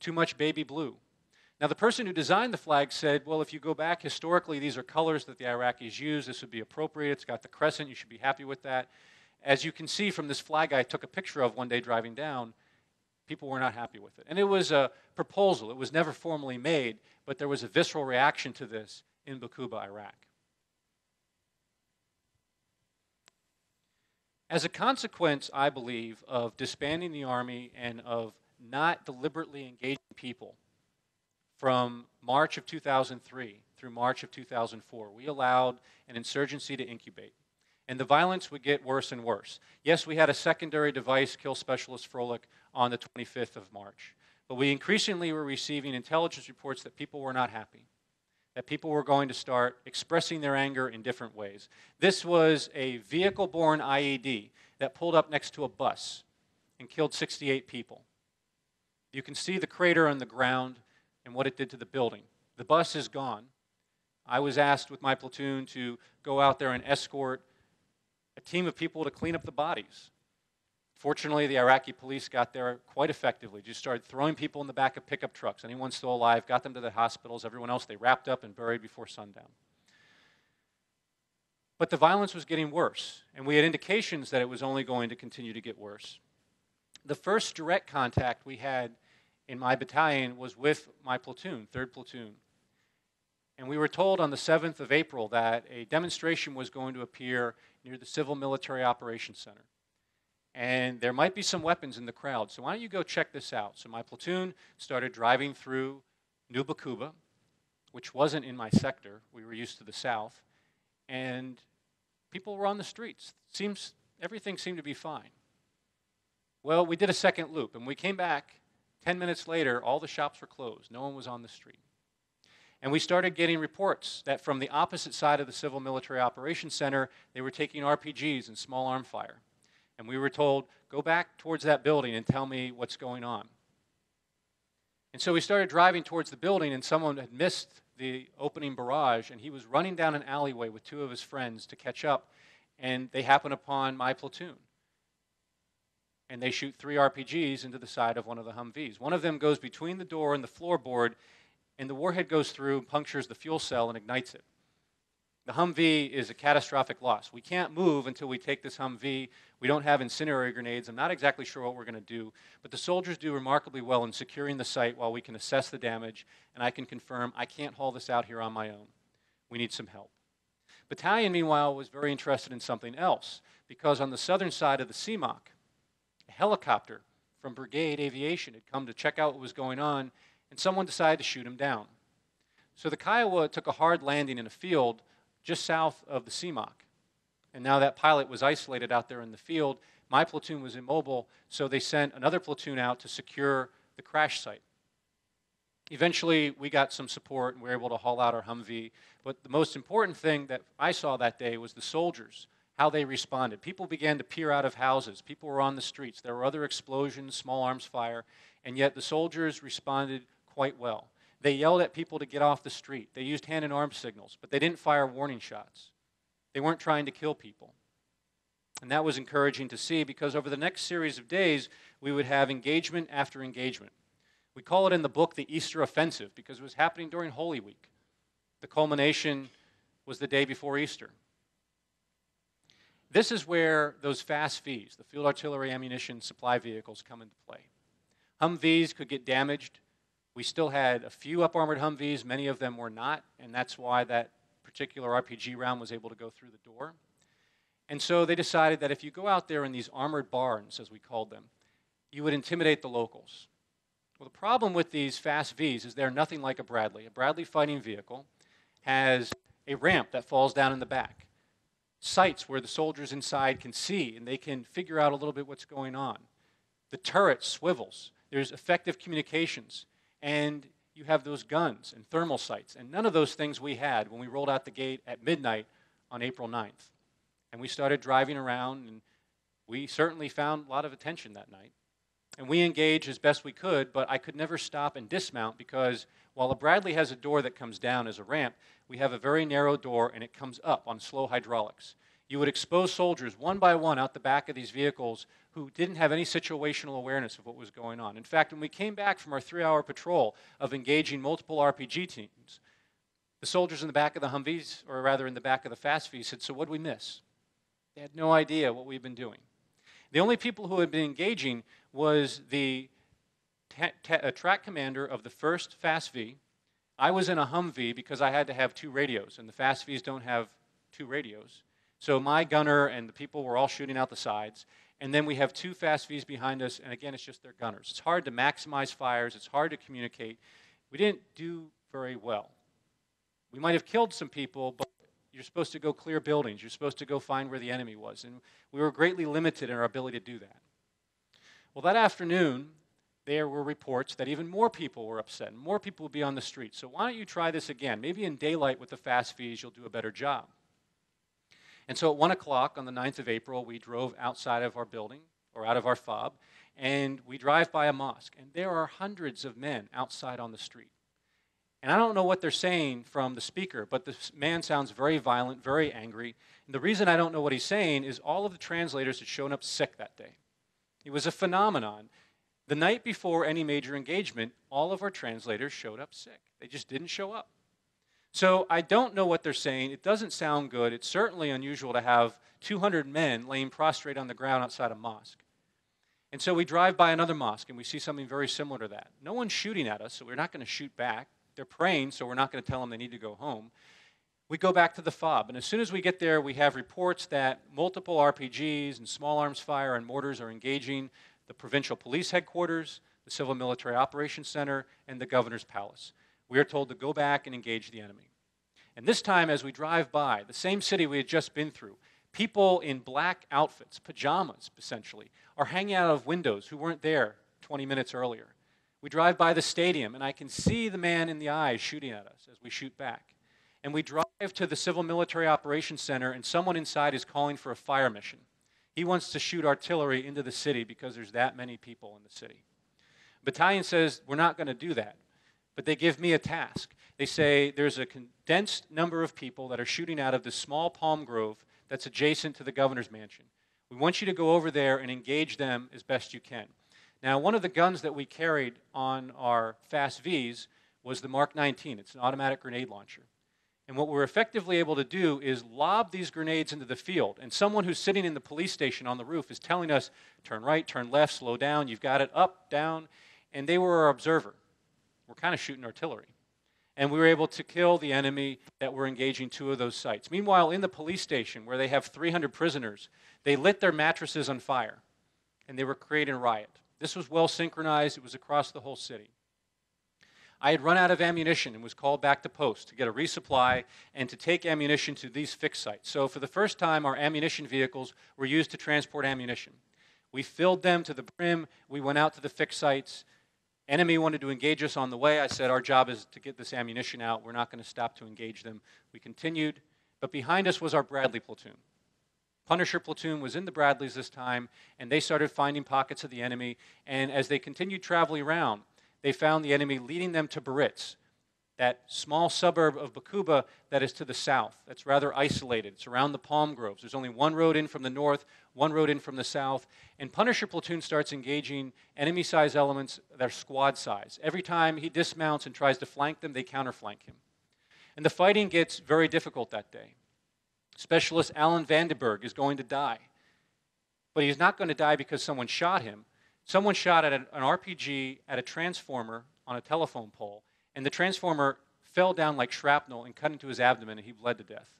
too much baby blue. Now, the person who designed the flag said, well, if you go back historically, these are colors that the Iraqis use. This would be appropriate. It's got the crescent. You should be happy with that. As you can see from this flag I took a picture of one day driving down, People were not happy with it. And it was a proposal. It was never formally made, but there was a visceral reaction to this in Baquba, Iraq. As a consequence, I believe, of disbanding the army and of not deliberately engaging people from March of 2003 through March of 2004, we allowed an insurgency to incubate and the violence would get worse and worse. Yes, we had a secondary device kill specialist Froehlich on the 25th of March, but we increasingly were receiving intelligence reports that people were not happy, that people were going to start expressing their anger in different ways. This was a vehicle borne IED that pulled up next to a bus and killed 68 people. You can see the crater on the ground and what it did to the building. The bus is gone. I was asked with my platoon to go out there and escort a team of people to clean up the bodies. Fortunately, the Iraqi police got there quite effectively. Just started throwing people in the back of pickup trucks. Anyone still alive, got them to the hospitals. Everyone else they wrapped up and buried before sundown. But the violence was getting worse, and we had indications that it was only going to continue to get worse. The first direct contact we had in my battalion was with my platoon, 3rd Platoon. And we were told on the 7th of April that a demonstration was going to appear near the Civil Military Operations Center. And there might be some weapons in the crowd, so why don't you go check this out? So my platoon started driving through New Baquba, which wasn't in my sector. We were used to the south. And people were on the streets. Seems everything seemed to be fine. Well, we did a second loop, and we came back 10 minutes later, all the shops were closed. No one was on the street. And we started getting reports that from the opposite side of the Civil Military Operations Center, they were taking RPGs and small arm fire. And we were told, go back towards that building and tell me what's going on. And so we started driving towards the building, and someone had missed the opening barrage, and he was running down an alleyway with two of his friends to catch up, and they happened upon my platoon. And they shoot three RPGs into the side of one of the Humvees. One of them goes between the door and the floorboard and the warhead goes through, punctures the fuel cell, and ignites it. The Humvee is a catastrophic loss. We can't move until we take this Humvee. We don't have incendiary grenades. I'm not exactly sure what we're going to do, but the soldiers do remarkably well in securing the site while we can assess the damage, and I can confirm I can't haul this out here on my own. We need some help. Battalion, meanwhile, was very interested in something else because on the southern side of the CMOC, helicopter from Brigade Aviation had come to check out what was going on, and someone decided to shoot him down. So the Kiowa took a hard landing in a field just south of the CMOC. And now that pilot was isolated out there in the field. My platoon was immobile, so they sent another platoon out to secure the crash site. Eventually, we got some support and we were able to haul out our Humvee. But the most important thing that I saw that day was the soldiers, how they responded. People began to peer out of houses, people were on the streets. There were other explosions, small arms fire, and yet the soldiers responded quite well. They yelled at people to get off the street. They used hand and arm signals, but they didn't fire warning shots. They weren't trying to kill people. And that was encouraging to see because over the next series of days, we would have engagement after engagement. We call it in the book the Easter Offensive because it was happening during Holy Week. The culmination was the day before Easter. This is where those FAASVs, the field artillery ammunition supply vehicles, come into play. Humvees could get damaged we still had a few up armored Humvees, many of them were not, and that's why that particular RPG round was able to go through the door. And so they decided that if you go out there in these armored barns, as we called them, you would intimidate the locals. Well, the problem with these FAASVs is they're nothing like a Bradley. A Bradley fighting vehicle has a ramp that falls down in the back, sights where the soldiers inside can see and they can figure out a little bit what's going on. The turret swivels. There's effective communications and you have those guns and thermal sights. And none of those things we had when we rolled out the gate at midnight on April 9th. And we started driving around, and we certainly found a lot of attention that night. And we engaged as best we could, but I could never stop and dismount because while a Bradley has a door that comes down as a ramp, we have a very narrow door and it comes up on slow hydraulics you would expose soldiers one by one out the back of these vehicles who didn't have any situational awareness of what was going on. In fact, when we came back from our three hour patrol of engaging multiple RPG teams, the soldiers in the back of the Humvees, or rather in the back of the FAASVs, said, So what did we miss? They had no idea what we'd been doing. The only people who had been engaging was the ta- uh, track commander of the first FAASV. I was in a Humvee because I had to have two radios, and the FAASVs don't have two radios. So my gunner and the people were all shooting out the sides. And then we have two FAASVs behind us, and again, it's just their gunners. It's hard to maximize fires, it's hard to communicate. We didn't do very well. We might have killed some people, but you're supposed to go clear buildings. You're supposed to go find where the enemy was. And we were greatly limited in our ability to do that. Well, that afternoon, there were reports that even more people were upset, and more people would be on the street. So why don't you try this again? Maybe in daylight with the FAASVs, you'll do a better job. And so at 1 o'clock on the 9th of April, we drove outside of our building, or out of our fob, and we drive by a mosque. And there are hundreds of men outside on the street. And I don't know what they're saying from the speaker, but the man sounds very violent, very angry. And the reason I don't know what he's saying is all of the translators had shown up sick that day. It was a phenomenon. The night before any major engagement, all of our translators showed up sick. They just didn't show up. So I don't know what they're saying. It doesn't sound good. It's certainly unusual to have 200 men laying prostrate on the ground outside a mosque. And so we drive by another mosque and we see something very similar to that. No one's shooting at us, so we're not going to shoot back. They're praying, so we're not going to tell them they need to go home. We go back to the fob, and as soon as we get there, we have reports that multiple RPGs and small arms fire and mortars are engaging the provincial police headquarters, the Civil Military Operations Center, and the governor's palace we are told to go back and engage the enemy. And this time, as we drive by the same city we had just been through, people in black outfits, pajamas essentially, are hanging out of windows who weren't there 20 minutes earlier. We drive by the stadium, and I can see the man in the eyes shooting at us as we shoot back. And we drive to the Civil Military Operations Center, and someone inside is calling for a fire mission. He wants to shoot artillery into the city because there's that many people in the city. Battalion says, We're not going to do that but they give me a task. They say there's a condensed number of people that are shooting out of this small palm grove that's adjacent to the governor's mansion. We want you to go over there and engage them as best you can. Now, one of the guns that we carried on our FAASVs was the Mark 19. It's an automatic grenade launcher. And what we're effectively able to do is lob these grenades into the field. And someone who's sitting in the police station on the roof is telling us, turn right, turn left, slow down, you've got it, up, down. And they were our observer. We're kind of shooting artillery. And we were able to kill the enemy that were engaging two of those sites. Meanwhile, in the police station, where they have 300 prisoners, they lit their mattresses on fire and they were creating a riot. This was well synchronized, it was across the whole city. I had run out of ammunition and was called back to post to get a resupply and to take ammunition to these fixed sites. So, for the first time, our ammunition vehicles were used to transport ammunition. We filled them to the brim. We went out to the fixed sites. Enemy wanted to engage us on the way. I said, Our job is to get this ammunition out. We're not going to stop to engage them. We continued, but behind us was our Bradley platoon. Punisher platoon was in the Bradleys this time, and they started finding pockets of the enemy. And as they continued traveling around, they found the enemy leading them to Buhriz, that small suburb of Baquba that is to the south. That's rather isolated. It's around the palm groves. There's only one road in from the north, one road in from the south. And Punisher Platoon starts engaging enemy size elements are squad size. Every time he dismounts and tries to flank them, they counterflank him. And the fighting gets very difficult that day. Specialist Allen Vandayburg is going to die. But he's not going to die because someone shot him. Someone shot at an, RPG at a transformer on a telephone pole, and the transformer fell down like shrapnel and cut into his abdomen, and he bled to death.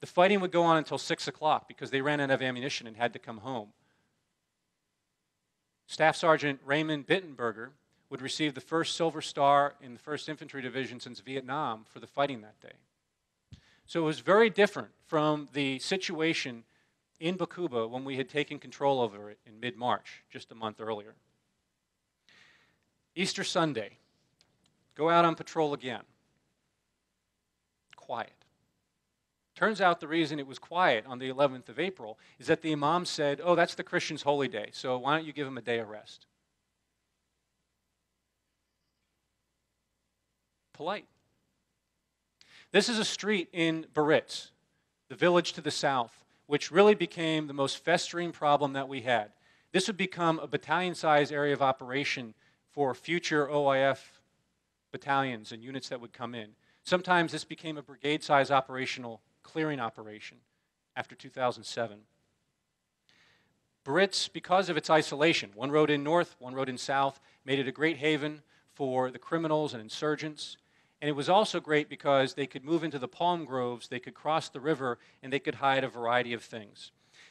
The fighting would go on until 6 o'clock because they ran out of ammunition and had to come home. Staff Sergeant Raymond Bittenberger would receive the first Silver Star in the 1st Infantry Division since Vietnam for the fighting that day. So it was very different from the situation in Baquba when we had taken control over it in mid March, just a month earlier. Easter Sunday, go out on patrol again. Quiet. Turns out the reason it was quiet on the 11th of April is that the Imam said, Oh, that's the Christian's holy day, so why don't you give him a day of rest? Polite. This is a street in Buhriz, the village to the south which really became the most festering problem that we had. This would become a battalion sized area of operation for future OIF battalions and units that would come in. Sometimes this became a brigade sized operational clearing operation after 2007. Buhriz, because of its isolation, one road in north, one road in south, made it a great haven for the criminals and insurgents. And it was also great because they could move into the palm groves, they could cross the river, and they could hide a variety of things.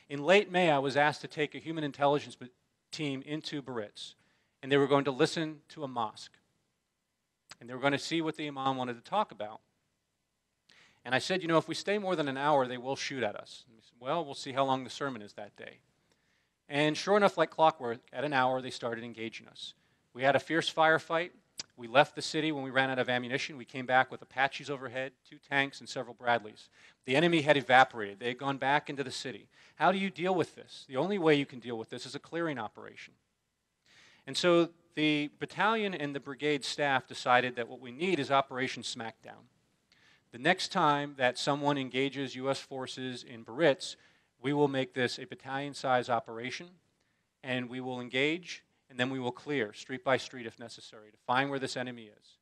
In late May, I was asked to take a human intelligence team into Buhriz, and they were going to listen to a mosque. And they were going to see what the imam wanted to talk about. And I said, you know, if we stay more than an hour, they will shoot at us. And said, well, we'll see how long the sermon is that day. And sure enough, like clockwork, at an hour, they started engaging us. We had a fierce firefight. We left the city when we ran out of ammunition. We came back with Apaches overhead, two tanks, and several Bradleys. The enemy had evaporated. They had gone back into the city. How do you deal with this? The only way you can deal with this is a clearing operation. And so the battalion and the brigade staff decided that what we need is Operation Smackdown. The next time that someone engages U.S. forces in Buhriz, we will make this a battalion size operation, and we will engage and then we will clear street by street if necessary to find where this enemy is.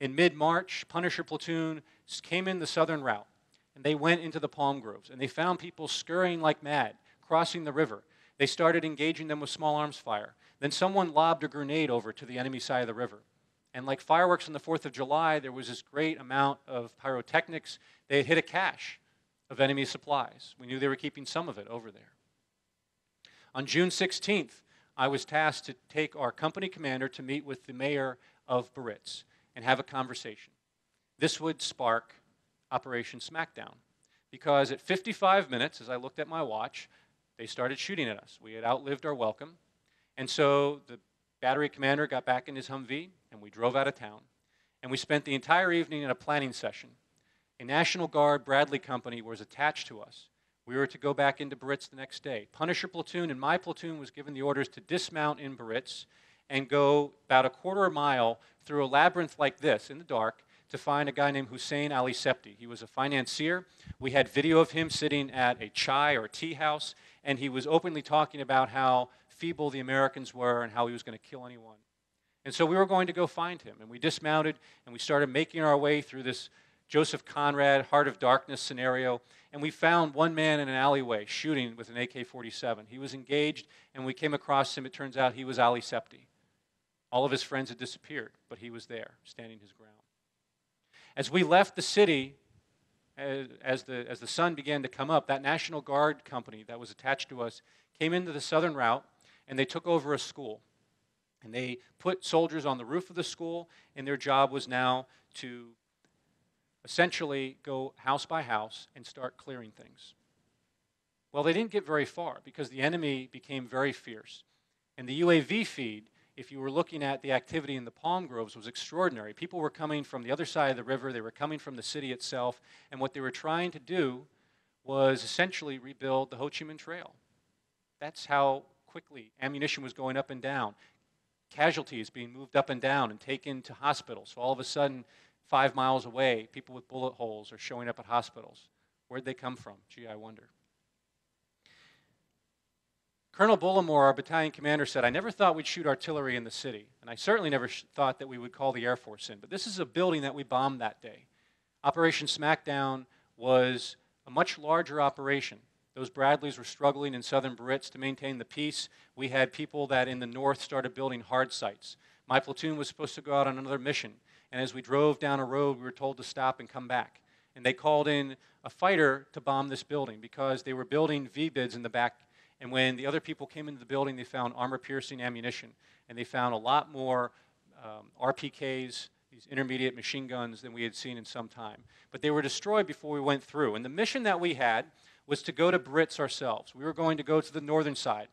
In mid March, Punisher Platoon came in the southern route and they went into the palm groves and they found people scurrying like mad, crossing the river. They started engaging them with small arms fire. Then someone lobbed a grenade over to the enemy side of the river. And like fireworks on the 4th of July, there was this great amount of pyrotechnics. They had hit a cache of enemy supplies. We knew they were keeping some of it over there. On June 16th, I was tasked to take our company commander to meet with the mayor of Buhriz and have a conversation. This would spark Operation Smackdown because at 55 minutes, as I looked at my watch, they started shooting at us. We had outlived our welcome. And so the battery commander got back in his Humvee and we drove out of town. And we spent the entire evening in a planning session. A National Guard Bradley company was attached to us we were to go back into Buhriz the next day. Punisher platoon and my platoon was given the orders to dismount in Buhriz and go about a quarter of a mile through a labyrinth like this in the dark to find a guy named Hussein Ali Septi. He was a financier. We had video of him sitting at a chai or tea house, and he was openly talking about how feeble the Americans were and how he was going to kill anyone. And so we were going to go find him, and we dismounted and we started making our way through this Joseph Conrad, Heart of Darkness scenario, and we found one man in an alleyway shooting with an AK 47. He was engaged, and we came across him. It turns out he was Ali Septi. All of his friends had disappeared, but he was there, standing his ground. As we left the city, as, the, as the sun began to come up, that National Guard company that was attached to us came into the southern route and they took over a school. And they put soldiers on the roof of the school, and their job was now to essentially go house by house and start clearing things. Well, they didn't get very far because the enemy became very fierce. And the UAV feed, if you were looking at the activity in the palm groves, was extraordinary. People were coming from the other side of the river, they were coming from the city itself, and what they were trying to do was essentially rebuild the Ho Chi Minh Trail. That's how quickly ammunition was going up and down. Casualties being moved up and down and taken to hospitals. So all of a sudden, five miles away, people with bullet holes are showing up at hospitals. Where'd they come from? Gee, I wonder. Colonel Bullimore, our battalion commander, said, I never thought we'd shoot artillery in the city, and I certainly never sh- thought that we would call the Air Force in. But this is a building that we bombed that day. Operation Smackdown was a much larger operation. Those Bradleys were struggling in southern Buhriz to maintain the peace. We had people that in the north started building hard sites. My platoon was supposed to go out on another mission. And as we drove down a road, we were told to stop and come back. And they called in a fighter to bomb this building because they were building VBIEDs in the back. And when the other people came into the building, they found armor piercing ammunition. And they found a lot more um, RPKs, these intermediate machine guns, than we had seen in some time. But they were destroyed before we went through. And the mission that we had was to go to Buhriz ourselves. We were going to go to the northern side.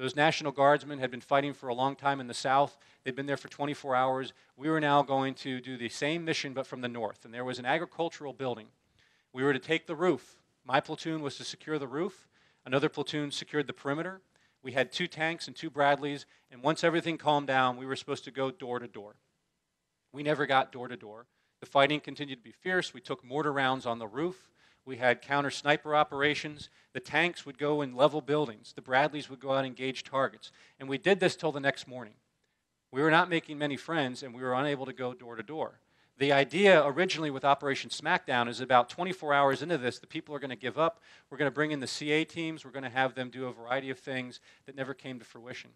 Those National Guardsmen had been fighting for a long time in the south. They'd been there for 24 hours. We were now going to do the same mission, but from the north. And there was an agricultural building. We were to take the roof. My platoon was to secure the roof, another platoon secured the perimeter. We had two tanks and two Bradleys, and once everything calmed down, we were supposed to go door to door. We never got door to door. The fighting continued to be fierce. We took mortar rounds on the roof. We had counter sniper operations. The tanks would go in level buildings. The Bradleys would go out and engage targets. And we did this till the next morning. We were not making many friends, and we were unable to go door to door. The idea originally with Operation Smackdown is about 24 hours into this, the people are going to give up. We're going to bring in the CA teams. We're going to have them do a variety of things that never came to fruition.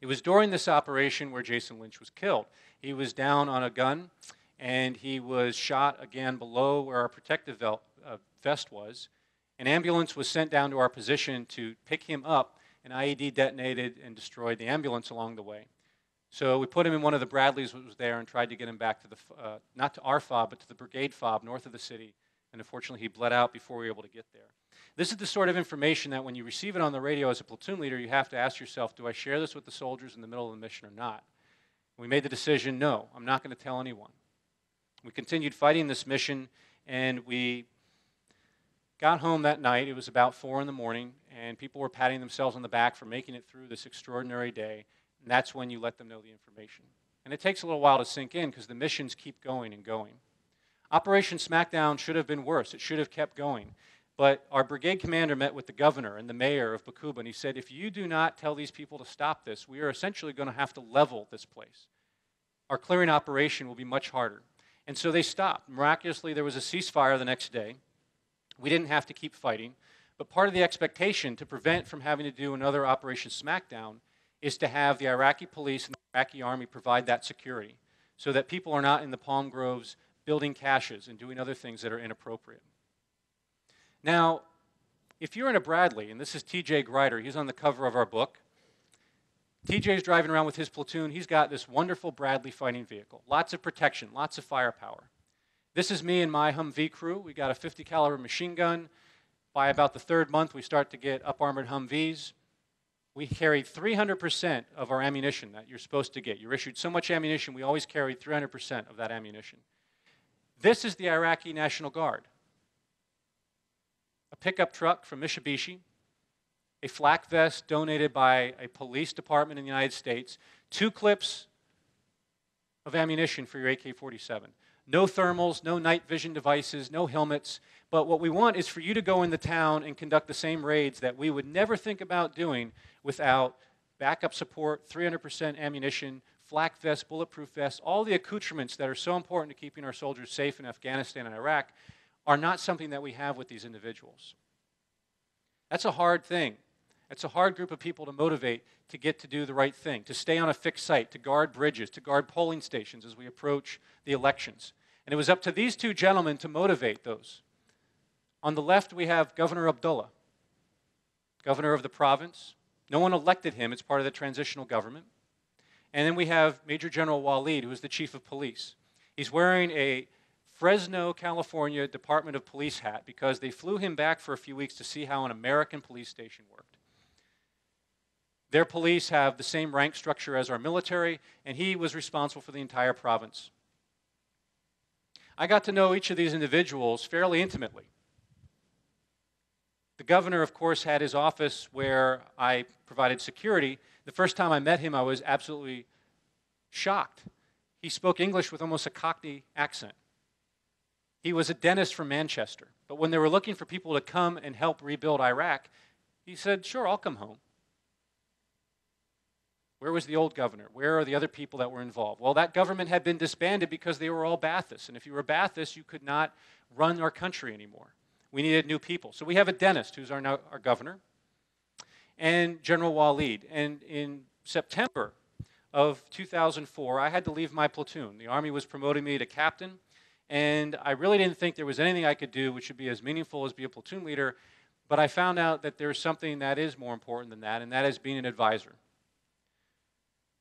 It was during this operation where Jason Lynch was killed. He was down on a gun and he was shot again below where our protective uh, vest was. An ambulance was sent down to our position to pick him up. An IED detonated and destroyed the ambulance along the way. So we put him in one of the Bradleys that was there and tried to get him back to the, uh, not to our fob, but to the brigade fob north of the city. And unfortunately, he bled out before we were able to get there. This is the sort of information that when you receive it on the radio as a platoon leader, you have to ask yourself, do I share this with the soldiers in the middle of the mission or not? We made the decision, no, I'm not going to tell anyone. We continued fighting this mission, and we got home that night. It was about 4 in the morning, and people were patting themselves on the back for making it through this extraordinary day. And that's when you let them know the information. And it takes a little while to sink in because the missions keep going and going. Operation Smackdown should have been worse. It should have kept going. But our brigade commander met with the governor and the mayor of Baquba, and he said, if you do not tell these people to stop this, we are essentially going to have to level this place. Our clearing operation will be much harder. And so they stopped. Miraculously, there was a ceasefire the next day. We didn't have to keep fighting. But part of the expectation to prevent from having to do another Operation Smackdown is to have the Iraqi police and the Iraqi army provide that security so that people are not in the palm groves building caches and doing other things that are inappropriate. Now, if you're in a Bradley, and this is TJ Grider, he's on the cover of our book, TJ's driving around with his platoon. He's got this wonderful Bradley fighting vehicle. Lots of protection, lots of firepower. This is me and my Humvee crew. We got a 50 caliber machine gun. By about the third month, we start to get up armored Humvees. We carried 300% of our ammunition that you're supposed to get. You're issued so much ammunition, we always carried 300% of that ammunition. This is the Iraqi National Guard. A pickup truck from Mitsubishi, a flak vest donated by a police department in the United States, two clips of ammunition for your AK 47. No thermals, no night vision devices, no helmets. But what we want is for you to go in the town and conduct the same raids that we would never think about doing without backup support, 300% ammunition, flak vests, bulletproof vests, all the accoutrements that are so important to keeping our soldiers safe in Afghanistan and Iraq are not something that we have with these individuals. That's a hard thing. It's a hard group of people to motivate to get to do the right thing, to stay on a fixed site, to guard bridges, to guard polling stations as we approach the elections. And it was up to these two gentlemen to motivate those. On the left, we have Governor Abdullah, governor of the province. No one elected him, it's part of the transitional government. And then we have Major General Waleed, who is the chief of police. He's wearing a Fresno, California Department of Police hat because they flew him back for a few weeks to see how an American police station worked. Their police have the same rank structure as our military, and he was responsible for the entire province. I got to know each of these individuals fairly intimately. The governor, of course, had his office where I provided security. The first time I met him, I was absolutely shocked. He spoke English with almost a Cockney accent. He was a dentist from Manchester, but when they were looking for people to come and help rebuild Iraq, he said, Sure, I'll come home. Where was the old governor? Where are the other people that were involved? Well, that government had been disbanded because they were all Baathists. And if you were Baathist, you could not run our country anymore. We needed new people. So we have a dentist who's our, our governor, and General Waleed. And in September of 2004, I had to leave my platoon. The Army was promoting me to captain, and I really didn't think there was anything I could do which would be as meaningful as be a platoon leader. But I found out that there's something that is more important than that, and that is being an advisor.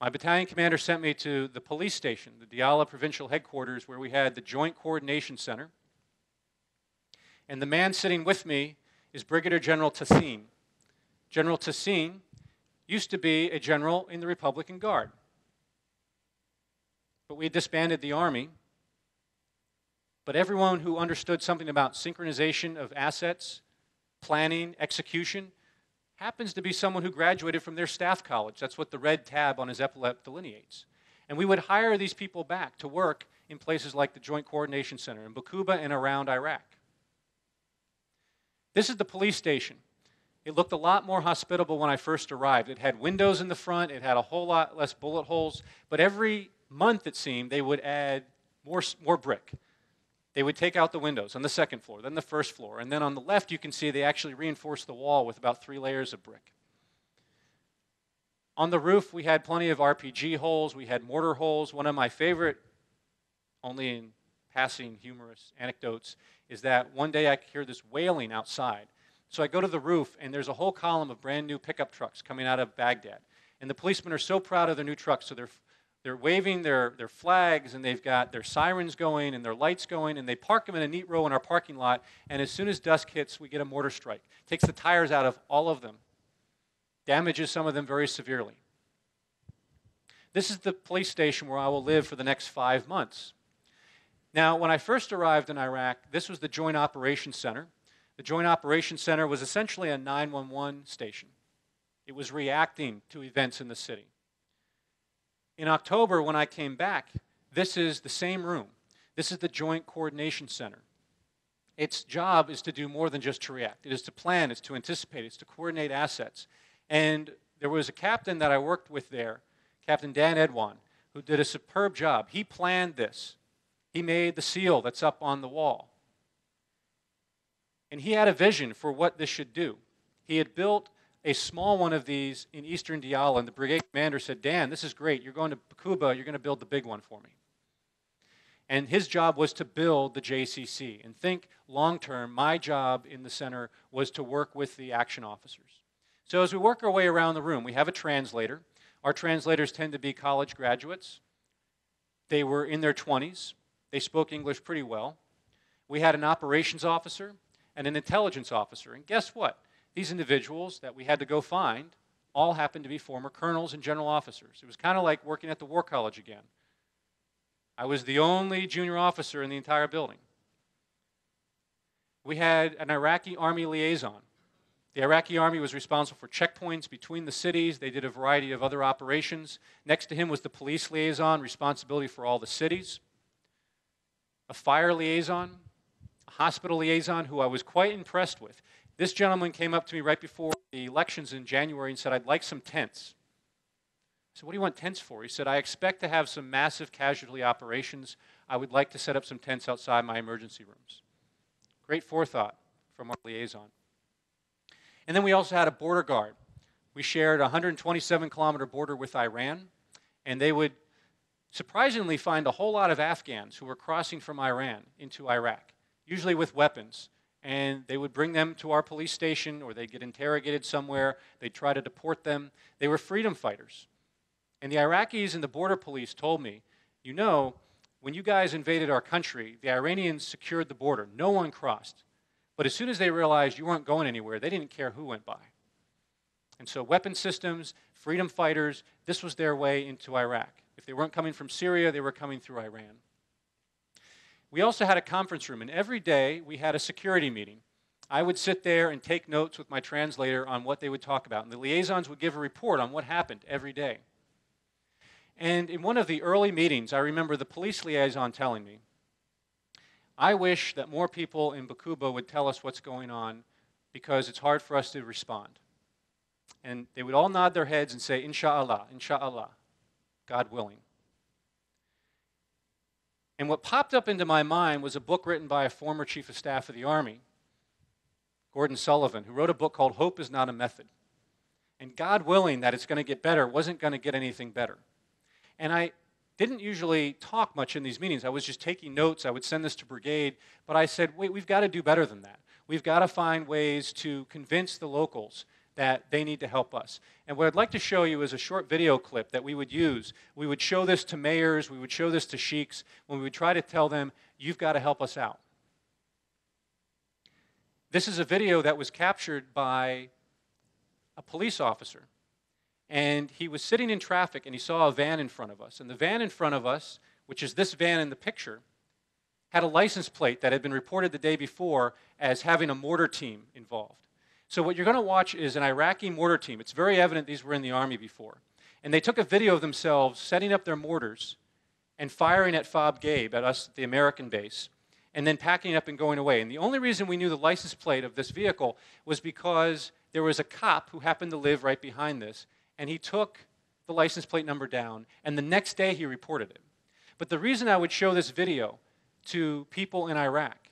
My battalion commander sent me to the police station, the Diyala Provincial Headquarters, where we had the Joint Coordination Center. And the man sitting with me is Brigadier General Tassin. General Tassin used to be a general in the Republican Guard. But we disbanded the Army. But everyone who understood something about synchronization of assets, planning, execution, happens to be someone who graduated from their staff college. That's what the red tab on his epaulette delineates. And we would hire these people back to work in places like the Joint Coordination Center in Baquba and around Iraq. This is the police station. It looked a lot more hospitable when I first arrived. It had windows in the front, it had a whole lot less bullet holes, but every month it seemed they would add more, more brick. They would take out the windows on the second floor, then the first floor, and then on the left you can see they actually reinforced the wall with about three layers of brick. On the roof, we had plenty of RPG holes, we had mortar holes. One of my favorite, only in passing humorous anecdotes, is that one day I hear this wailing outside. So I go to the roof, and there's a whole column of brand new pickup trucks coming out of Baghdad. And the policemen are so proud of their new trucks, so they're they're waving their, their flags and they've got their sirens going and their lights going and they park them in a neat row in our parking lot and as soon as dusk hits we get a mortar strike. Takes the tires out of all of them. Damages some of them very severely. This is the police station where i will live for the next five months. Now when i first arrived in iraq this was the joint operations center. The joint operations center was essentially a 911 station. It was reacting to events in the city in October, when I came back, this is the same room. This is the Joint Coordination Center. Its job is to do more than just to react. It is to plan, it's to anticipate, it's to coordinate assets. And there was a captain that I worked with there, Captain Dan Edwan, who did a superb job. He planned this. He made the seal that's up on the wall. And he had a vision for what this should do. He had built a small one of these in eastern Diyala, and the brigade commander said, Dan, this is great. You're going to Baquba, you're going to build the big one for me. And his job was to build the JCC. And think long term, my job in the center was to work with the action officers. So as we work our way around the room, we have a translator. Our translators tend to be college graduates. They were in their 20s. They spoke English pretty well. We had an operations officer and an intelligence officer. And guess what? These individuals that we had to go find all happened to be former colonels and general officers. It was kind of like working at the War College again. I was the only junior officer in the entire building. We had an Iraqi army liaison. The Iraqi army was responsible for checkpoints between the cities. They did a variety of other operations. Next to him was the police liaison, responsibility for all the cities. A fire liaison, a hospital liaison, who I was quite impressed with. This gentleman came up to me right before the elections in January and said, I'd like some tents. So, what do you want tents for? He said, I expect to have some massive casualty operations. I would like to set up some tents outside my emergency rooms. Great forethought from our liaison. And then we also had a border guard. We shared a 127 kilometer border with Iran, and they would surprisingly find a whole lot of Afghans who were crossing from Iran into Iraq, usually with weapons. And they would bring them to our police station, or they'd get interrogated somewhere. They'd try to deport them. They were freedom fighters. And the Iraqis and the border police told me, you know, when you guys invaded our country, the Iranians secured the border. No one crossed. But as soon as they realized you weren't going anywhere, they didn't care who went by. And so, weapon systems, freedom fighters, this was their way into Iraq. If they weren't coming from Syria, they were coming through Iran. We also had a conference room, and every day we had a security meeting. I would sit there and take notes with my translator on what they would talk about, and the liaisons would give a report on what happened every day. And in one of the early meetings, I remember the police liaison telling me, I wish that more people in Baquba would tell us what's going on because it's hard for us to respond. And they would all nod their heads and say, Inshallah, Inshallah, God willing. And what popped up into my mind was a book written by a former chief of staff of the Army, Gordon Sullivan, who wrote a book called Hope is Not a Method. And God willing that it's going to get better wasn't going to get anything better. And I didn't usually talk much in these meetings. I was just taking notes. I would send this to brigade. But I said, wait, we've got to do better than that. We've got to find ways to convince the locals that they need to help us. And what I'd like to show you is a short video clip that we would use. We would show this to mayors, we would show this to sheiks, when we would try to tell them, you've got to help us out. This is a video that was captured by a police officer and he was sitting in traffic and he saw a van in front of us. And the van in front of us, which is this van in the picture, had a license plate that had been reported the day before as having a mortar team involved. So, what you're going to watch is an Iraqi mortar team. It's very evident these were in the army before. And they took a video of themselves setting up their mortars and firing at Fob Gabe, at us at the American base, and then packing up and going away. And the only reason we knew the license plate of this vehicle was because there was a cop who happened to live right behind this, and he took the license plate number down, and the next day he reported it. But the reason I would show this video to people in Iraq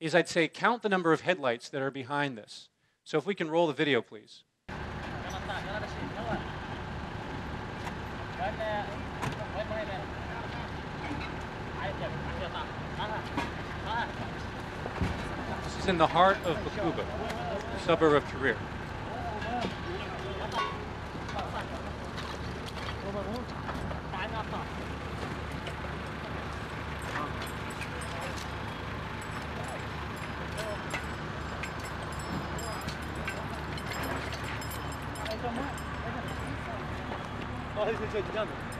is I'd say, count the number of headlights that are behind this. So if we can roll the video, please. This is in the heart of Baquba, the suburb of Tahrir. 对就这样子。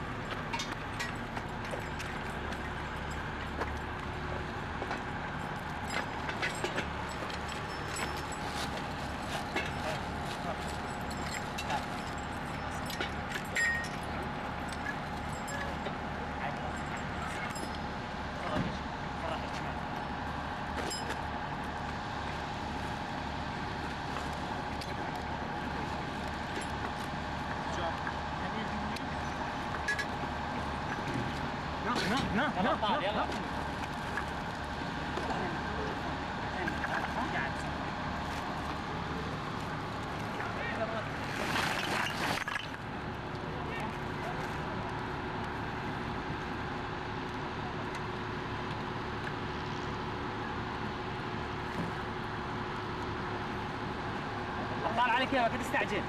طال عليك يا كنت تستعجل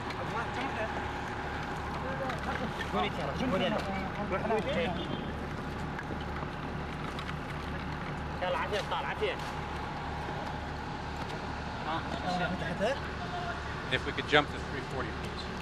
قولي قولي يلا عافية طال عافية
If we could jump to 340, please.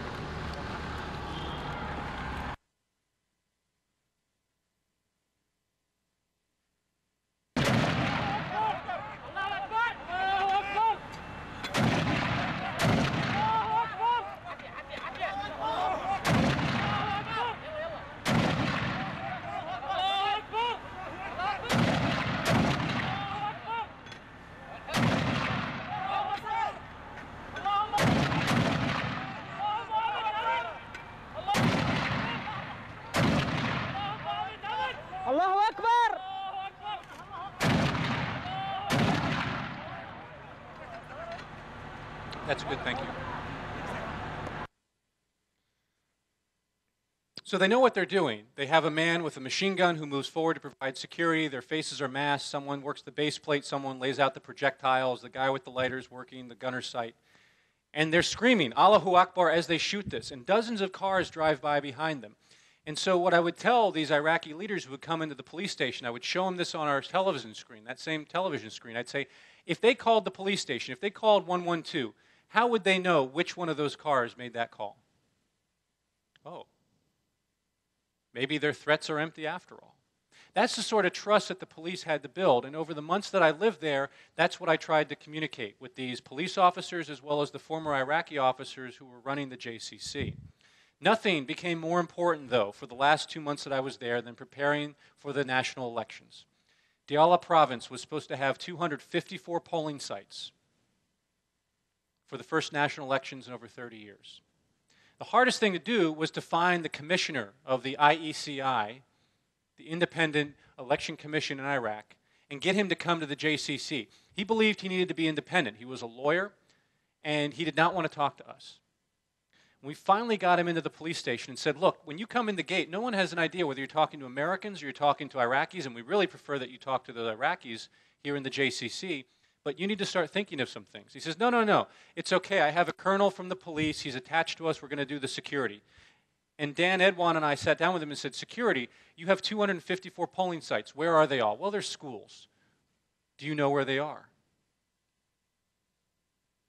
So they know what they're doing. They have a man with a machine gun who moves forward to provide security. Their faces are masked. Someone works the base plate. Someone lays out the projectiles. The guy with the lighters working the gunner's sight. And they're screaming, Allahu Akbar, as they shoot this. And dozens of cars drive by behind them. And so, what I would tell these Iraqi leaders who would come into the police station, I would show them this on our television screen, that same television screen. I'd say, if they called the police station, if they called 112, how would they know which one of those cars made that call? Oh, maybe their threats are empty after all. That's the sort of trust that the police had to build. And over the months that I lived there, that's what I tried to communicate with these police officers as well as the former Iraqi officers who were running the JCC. Nothing became more important, though, for the last two months that I was there than preparing for the national elections. Diyala province was supposed to have 254 polling sites for the first national elections in over 30 years. The hardest thing to do was to find the commissioner of the IECI, the Independent Election Commission in Iraq, and get him to come to the JCC. He believed he needed to be independent. He was a lawyer, and he did not want to talk to us. We finally got him into the police station and said, Look, when you come in the gate, no one has an idea whether you're talking to Americans or you're talking to Iraqis, and we really prefer that you talk to the Iraqis here in the JCC but you need to start thinking of some things. He says, No, no, no. It's okay. I have a colonel from the police. He's attached to us. We're going to do the security. And Dan Edwan and I sat down with him and said, Security, you have 254 polling sites. Where are they all? Well, they're schools. Do you know where they are?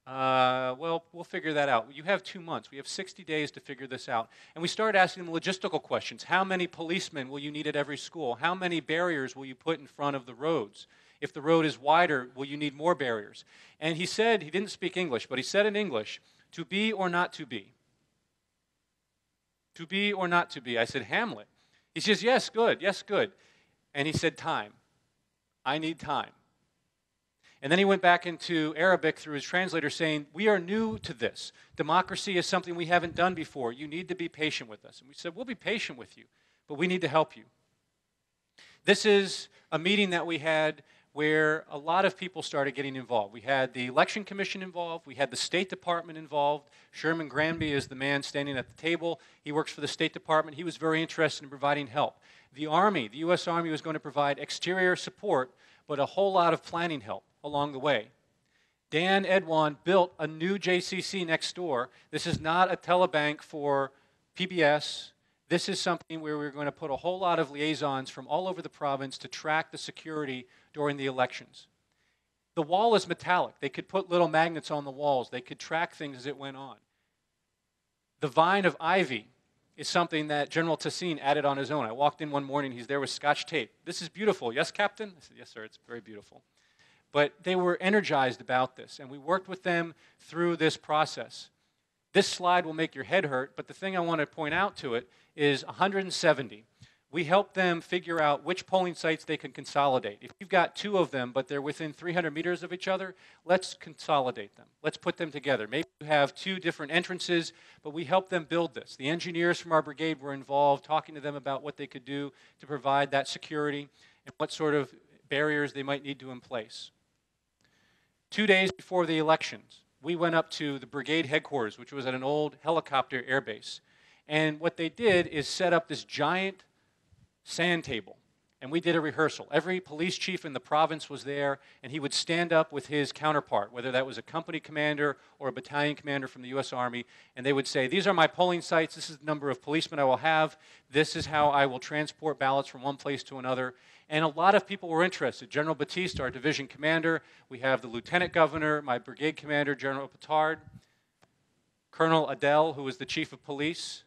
Uh, well, we'll figure that out. You have two months. We have 60 days to figure this out. And we started asking them logistical questions. How many policemen will you need at every school? How many barriers will you put in front of the roads? If the road is wider, will you need more barriers? And he said, he didn't speak English, but he said in English, to be or not to be? To be or not to be? I said, Hamlet. He says, yes, good, yes, good. And he said, time. I need time. And then he went back into Arabic through his translator saying, We are new to this. Democracy is something we haven't done before. You need to be patient with us. And we said, We'll be patient with you, but we need to help you. This is a meeting that we had where a lot of people started getting involved. We had the Election Commission involved, we had the State Department involved. Sherman Granby is the man standing at the table. He works for the State Department. He was very interested in providing help. The Army, the U.S. Army, was going to provide exterior support, but a whole lot of planning help along the way. Dan Edwan built a new JCC next door. This is not a telebank for PBS. This is something where we're going to put a whole lot of liaisons from all over the province to track the security during the elections. The wall is metallic. They could put little magnets on the walls, they could track things as it went on. The vine of ivy is something that General Tassin added on his own. I walked in one morning, he's there with scotch tape. This is beautiful. Yes, Captain? I said, Yes, sir, it's very beautiful. But they were energized about this, and we worked with them through this process. This slide will make your head hurt, but the thing I want to point out to it is 170 we help them figure out which polling sites they can consolidate. If you've got two of them, but they're within 300 meters of each other, let's consolidate them. Let's put them together. Maybe you have two different entrances, but we help them build this. The engineers from our brigade were involved, talking to them about what they could do to provide that security and what sort of barriers they might need to in place. Two days before the elections, we went up to the brigade headquarters, which was at an old helicopter airbase. And what they did is set up this giant sand table. And we did a rehearsal. Every police chief in the province was there, and he would stand up with his counterpart, whether that was a company commander or a battalion commander from the U.S. Army, and they would say, These are my polling sites. This is the number of policemen I will have. This is how I will transport ballots from one place to another. And a lot of people were interested. General Batiste, our division commander, we have the lieutenant governor, my brigade commander, General Pittard, Colonel Adel, who was the chief of police,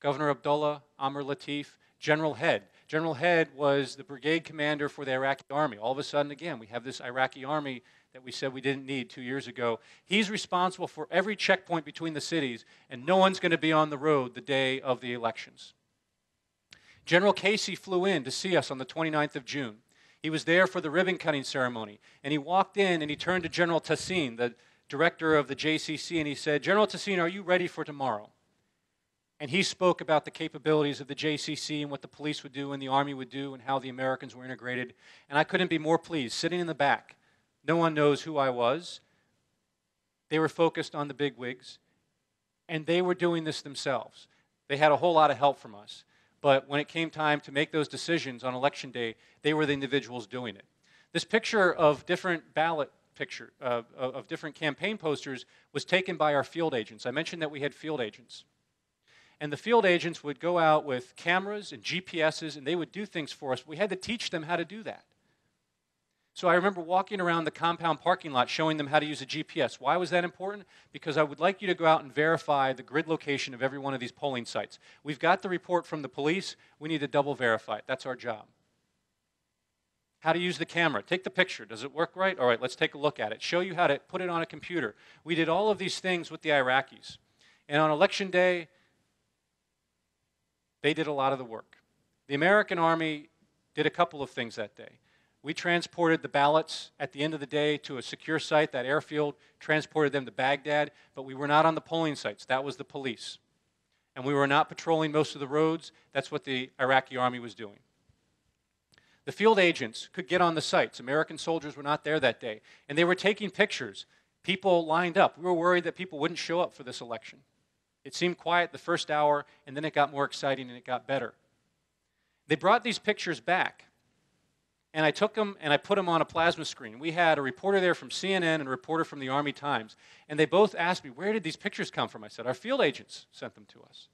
Governor Abdullah, Amr Latif, General Head. General Head was the brigade commander for the Iraqi army. All of a sudden, again, we have this Iraqi army that we said we didn't need two years ago. He's responsible for every checkpoint between the cities, and no one's going to be on the road the day of the elections. General Casey flew in to see us on the 29th of June. He was there for the ribbon cutting ceremony, and he walked in and he turned to General Tassin, the director of the JCC, and he said, General Tassin, are you ready for tomorrow? And he spoke about the capabilities of the JCC and what the police would do and the Army would do and how the Americans were integrated. And I couldn't be more pleased. Sitting in the back, no one knows who I was. They were focused on the big wigs, and they were doing this themselves. They had a whole lot of help from us. But when it came time to make those decisions on election day, they were the individuals doing it. This picture of different ballot picture uh, of different campaign posters was taken by our field agents. I mentioned that we had field agents. And the field agents would go out with cameras and GPSs and they would do things for us. We had to teach them how to do that. So I remember walking around the compound parking lot showing them how to use a GPS. Why was that important? Because I would like you to go out and verify the grid location of every one of these polling sites. We've got the report from the police. We need to double verify it. That's our job. How to use the camera. Take the picture. Does it work right? All right, let's take a look at it. Show you how to put it on a computer. We did all of these things with the Iraqis. And on election day, they did a lot of the work. The American Army did a couple of things that day. We transported the ballots at the end of the day to a secure site, that airfield, transported them to Baghdad, but we were not on the polling sites. That was the police. And we were not patrolling most of the roads. That's what the Iraqi army was doing. The field agents could get on the sites. American soldiers were not there that day. And they were taking pictures. People lined up. We were worried that people wouldn't show up for this election. It seemed quiet the first hour, and then it got more exciting and it got better. They brought these pictures back and I took them and I put them on a plasma screen. We had a reporter there from CNN and a reporter from the Army Times, and they both asked me, Where did these pictures come from? I said, Our field agents sent them to us.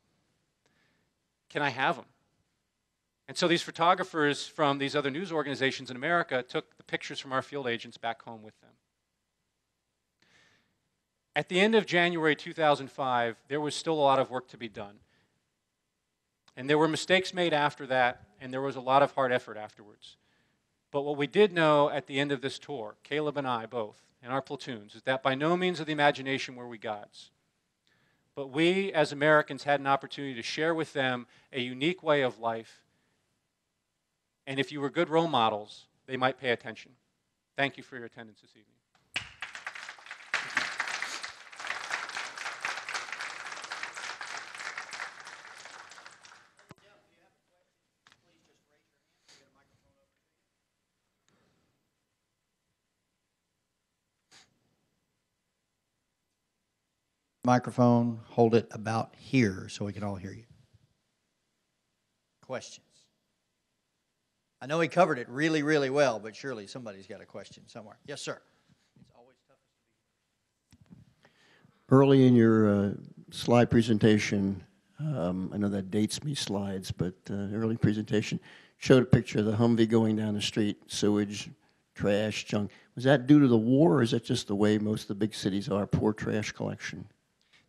Can I have them? And so these photographers from these other news organizations in America took the pictures from our field agents back home with them. At the end of January 2005, there was still a lot of work to be done. And there were mistakes made after that, and there was a lot of hard effort afterwards. But what we did know at the end of this tour, Caleb and I both, in our platoons, is that by no means of the imagination were we gods. But we, as Americans, had an opportunity to share with them a unique way of life. And if you were good role models, they might pay attention. Thank you for your attendance this evening.
Microphone, hold it about here so we can all hear you. Questions? I know he covered it really, really well, but surely somebody's got a question somewhere. Yes, sir.
Early in your uh, slide presentation, um, I know that dates me slides, but uh, early presentation showed a picture of the Humvee going down the street, sewage, trash, junk. Was that due to the war, or is that just the way most of the big cities are, poor trash collection?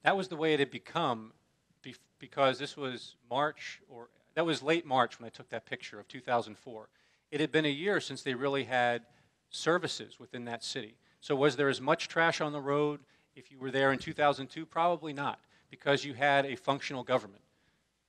That was the way it had become because this was March, or that was late March when I took that picture of 2004. It had been a year since they really had services within that city. So, was there as much trash on the road if you were there in 2002? Probably not, because you had a functional government.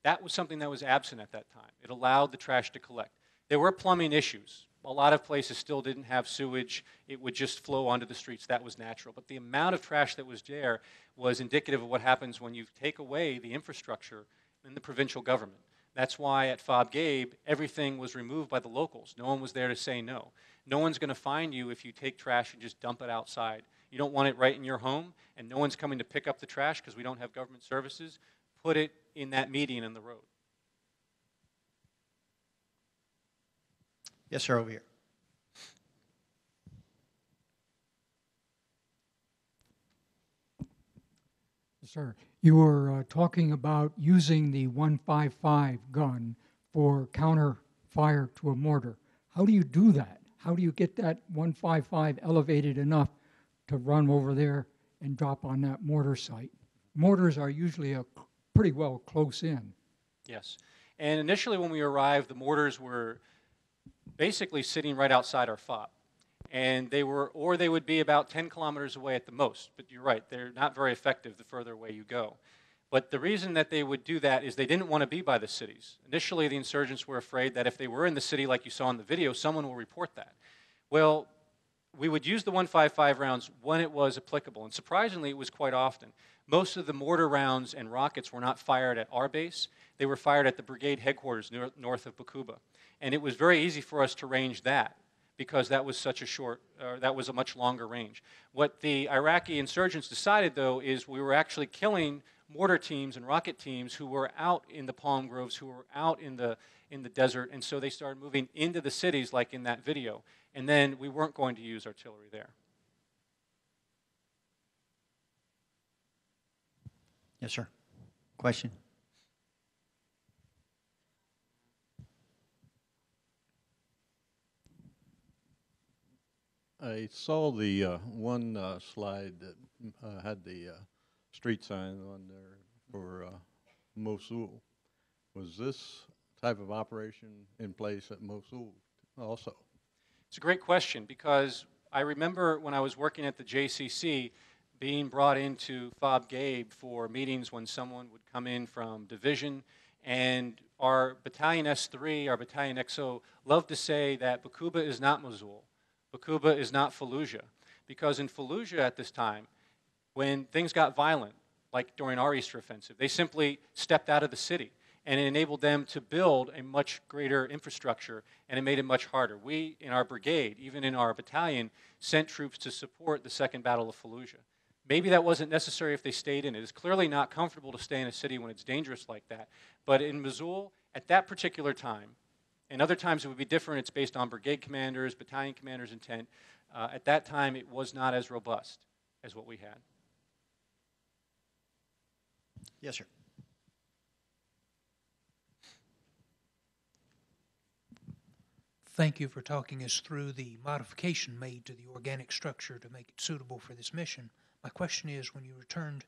That was something that was absent at that time. It allowed the trash to collect. There were plumbing issues. A lot of places still didn't have sewage. It would just flow onto the streets. That was natural. But the amount of trash that was there was indicative of what happens when you take away the infrastructure in the provincial government. That's why at Fob Gabe, everything was removed by the locals. No one was there to say no. No one's going to find you if you take trash and just dump it outside. You don't want it right in your home, and no one's coming to pick up the trash because we don't have government services. Put it in that median in the road.
Yes, sir, over here.
Sir, you were uh, talking about using the 155 gun for counter fire to a mortar. How do you do that? How do you get that 155 elevated enough to run over there and drop on that mortar site? Mortars are usually a pretty well close in.
Yes. And initially, when we arrived, the mortars were basically sitting right outside our fob. And they were, or they would be about 10 kilometers away at the most. But you're right, they're not very effective the further away you go. But the reason that they would do that is they didn't want to be by the cities. Initially, the insurgents were afraid that if they were in the city, like you saw in the video, someone will report that. Well, we would use the 155 rounds when it was applicable, and surprisingly, it was quite often. Most of the mortar rounds and rockets were not fired at our base, they were fired at the brigade headquarters north of Baquba. And it was very easy for us to range that because that was such a short, or that was a much longer range. What the Iraqi insurgents decided, though, is we were actually killing mortar teams and rocket teams who were out in the palm groves, who were out in the in the desert, and so they started moving into the cities, like in that video. And then we weren't going to use artillery there.
Yes, sir. Question?
I saw the uh, one uh, slide that uh, had the uh, street sign on there for uh, Mosul. Was this type of operation in place at Mosul also?
It's a great question because I remember when I was working at the JCC being brought into Fob Gabe for meetings when someone would come in from division. And our Battalion S3, our Battalion XO, loved to say that Baquba is not Mosul. Baquba is not Fallujah. Because in Fallujah at this time, when things got violent, like during our Easter offensive, they simply stepped out of the city and it enabled them to build a much greater infrastructure and it made it much harder. We, in our brigade, even in our battalion, sent troops to support the Second Battle of Fallujah. Maybe that wasn't necessary if they stayed in it. It's clearly not comfortable to stay in a city when it's dangerous like that. But in Mosul, at that particular time, and other times it would be different, it's based on brigade commanders, battalion commanders' intent. Uh, at that time, it was not as robust as what we had.
Yes, sir.
Thank you for talking us through the modification made to the organic structure to make it suitable for this mission. My question is, when you returned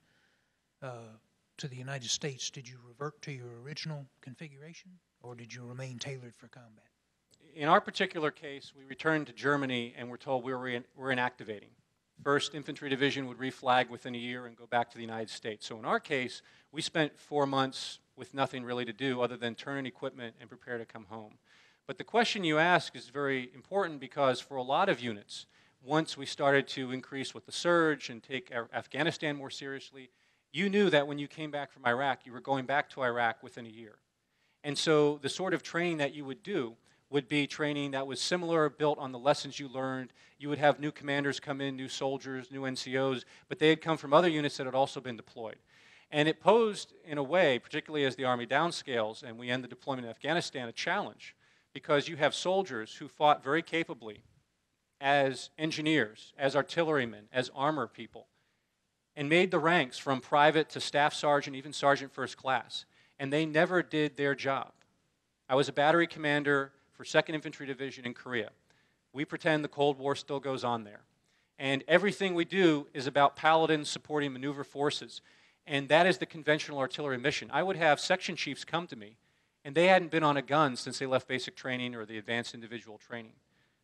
uh, to the United States, did you revert to your original configuration, or did you remain tailored for combat?
In our particular case, we returned to Germany and we're told we were, in, we're inactivating. First Infantry Division would reflag within a year and go back to the United States. So in our case, we spent four months with nothing really to do other than turn in equipment and prepare to come home. But the question you ask is very important because for a lot of units, once we started to increase with the surge and take Afghanistan more seriously, you knew that when you came back from Iraq, you were going back to Iraq within a year. And so the sort of training that you would do would be training that was similar, built on the lessons you learned. You would have new commanders come in, new soldiers, new NCOs, but they had come from other units that had also been deployed. And it posed, in a way, particularly as the Army downscales and we end the deployment in Afghanistan, a challenge because you have soldiers who fought very capably as engineers, as artillerymen, as armor people, and made the ranks from private to staff sergeant, even sergeant first class. And they never did their job. I was a battery commander for 2nd Infantry Division in Korea. We pretend the Cold War still goes on there. And everything we do is about paladins supporting maneuver forces. And that is the conventional artillery mission. I would have section chiefs come to me and they hadn't been on a gun since they left basic training or the advanced individual training.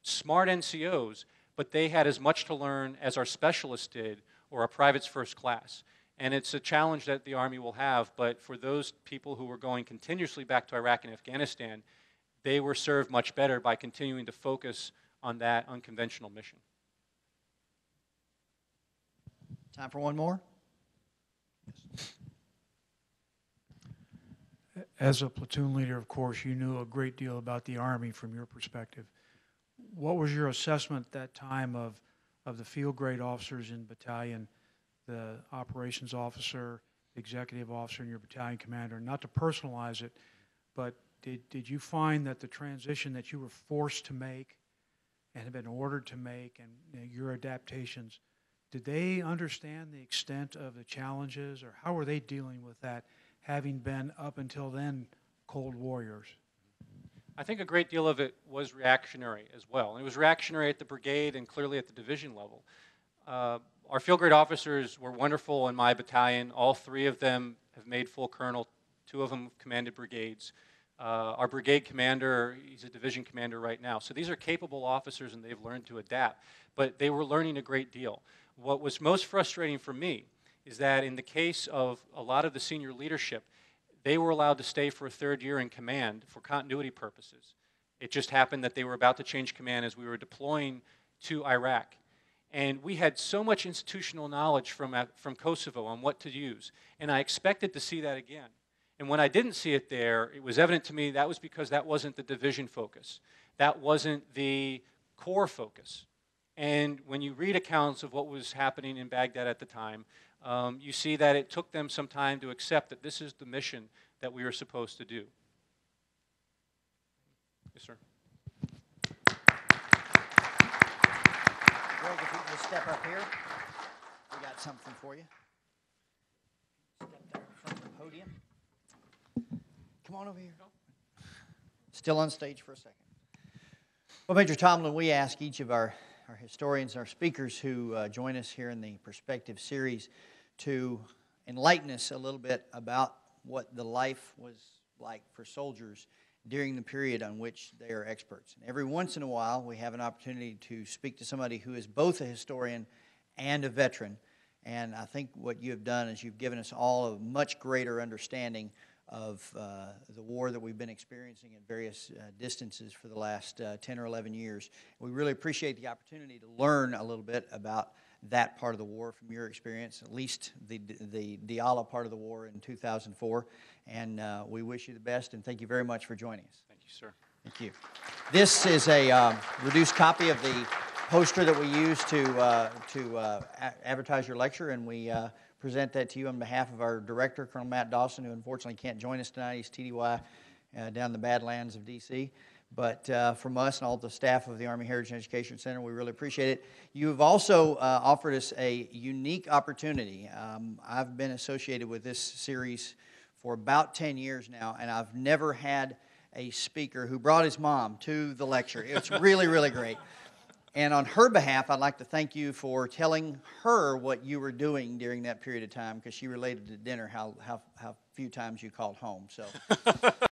Smart NCOs, but they had as much to learn as our specialists did or our privates first class. And it's a challenge that the Army will have, but for those people who were going continuously back to Iraq and Afghanistan, they were served much better by continuing to focus on that unconventional mission.
Time for one more?
as a platoon leader, of course, you knew a great deal about the Army from your perspective. What was your assessment at that time of, of the field grade officers in battalion, the operations officer, executive officer, and your battalion commander? Not to personalize it, but did, did you find that the transition that you were forced to make and have been ordered to make and you know, your adaptations, did they understand the extent of the challenges or how were they dealing with that? having been up until then cold warriors?
I think a great deal of it was reactionary as well. And it was reactionary at the brigade and clearly at the division level. Uh, our field grade officers were wonderful in my battalion. All three of them have made full colonel. Two of them commanded brigades. Uh, our brigade commander, he's a division commander right now. So these are capable officers and they've learned to adapt. But they were learning a great deal. What was most frustrating for me is that in the case of a lot of the senior leadership, they were allowed to stay for a third year in command for continuity purposes. It just happened that they were about to change command as we were deploying to Iraq. And we had so much institutional knowledge from, from Kosovo on what to use. And I expected to see that again. And when I didn't see it there, it was evident to me that was because that wasn't the division focus. That wasn't the core focus. And when you read accounts of what was happening in Baghdad at the time, um, you see that it took them some time to accept that this is the mission that we were supposed to do. Yes, sir.
Greg, if you could just step up here, we got something for you. Step there in front of the podium. Come on over here. Still on stage for a second. Well, Major Tomlin, we ask each of our, our historians, our speakers who uh, join us here in the Perspective series to enlighten us a little bit about what the life was like for soldiers during the period on which they are experts. And every once in a while, we have an opportunity to speak to somebody who is both a historian and a veteran. And I think what you have done is you've given us all a much greater understanding of uh, the war that we've been experiencing at various uh, distances for the last uh, 10 or 11 years. We really appreciate the opportunity to learn a little bit about that part of the war from your experience, at least the, the Diyala part of the war in 2004. And uh, we wish you the best and thank you very much for joining us.
Thank you, sir.
Thank you. This is a um, reduced copy of the poster that we use to, uh, to uh, advertise your lecture, and we uh, present that to you on behalf of our director, Colonel Matt Dawson, who unfortunately can't join us tonight. He's TDY uh, down in the Badlands of D.C. But uh, from us and all the staff of the Army Heritage Education Center, we really appreciate it. You have also uh, offered us a unique opportunity. Um, I've been associated with this series for about 10 years now, and I've never had a speaker who brought his mom to the lecture. It's really, really great. And on her behalf, I'd like to thank you for telling her what you were doing during that period of time because she related to dinner how, how, how few times you called home. So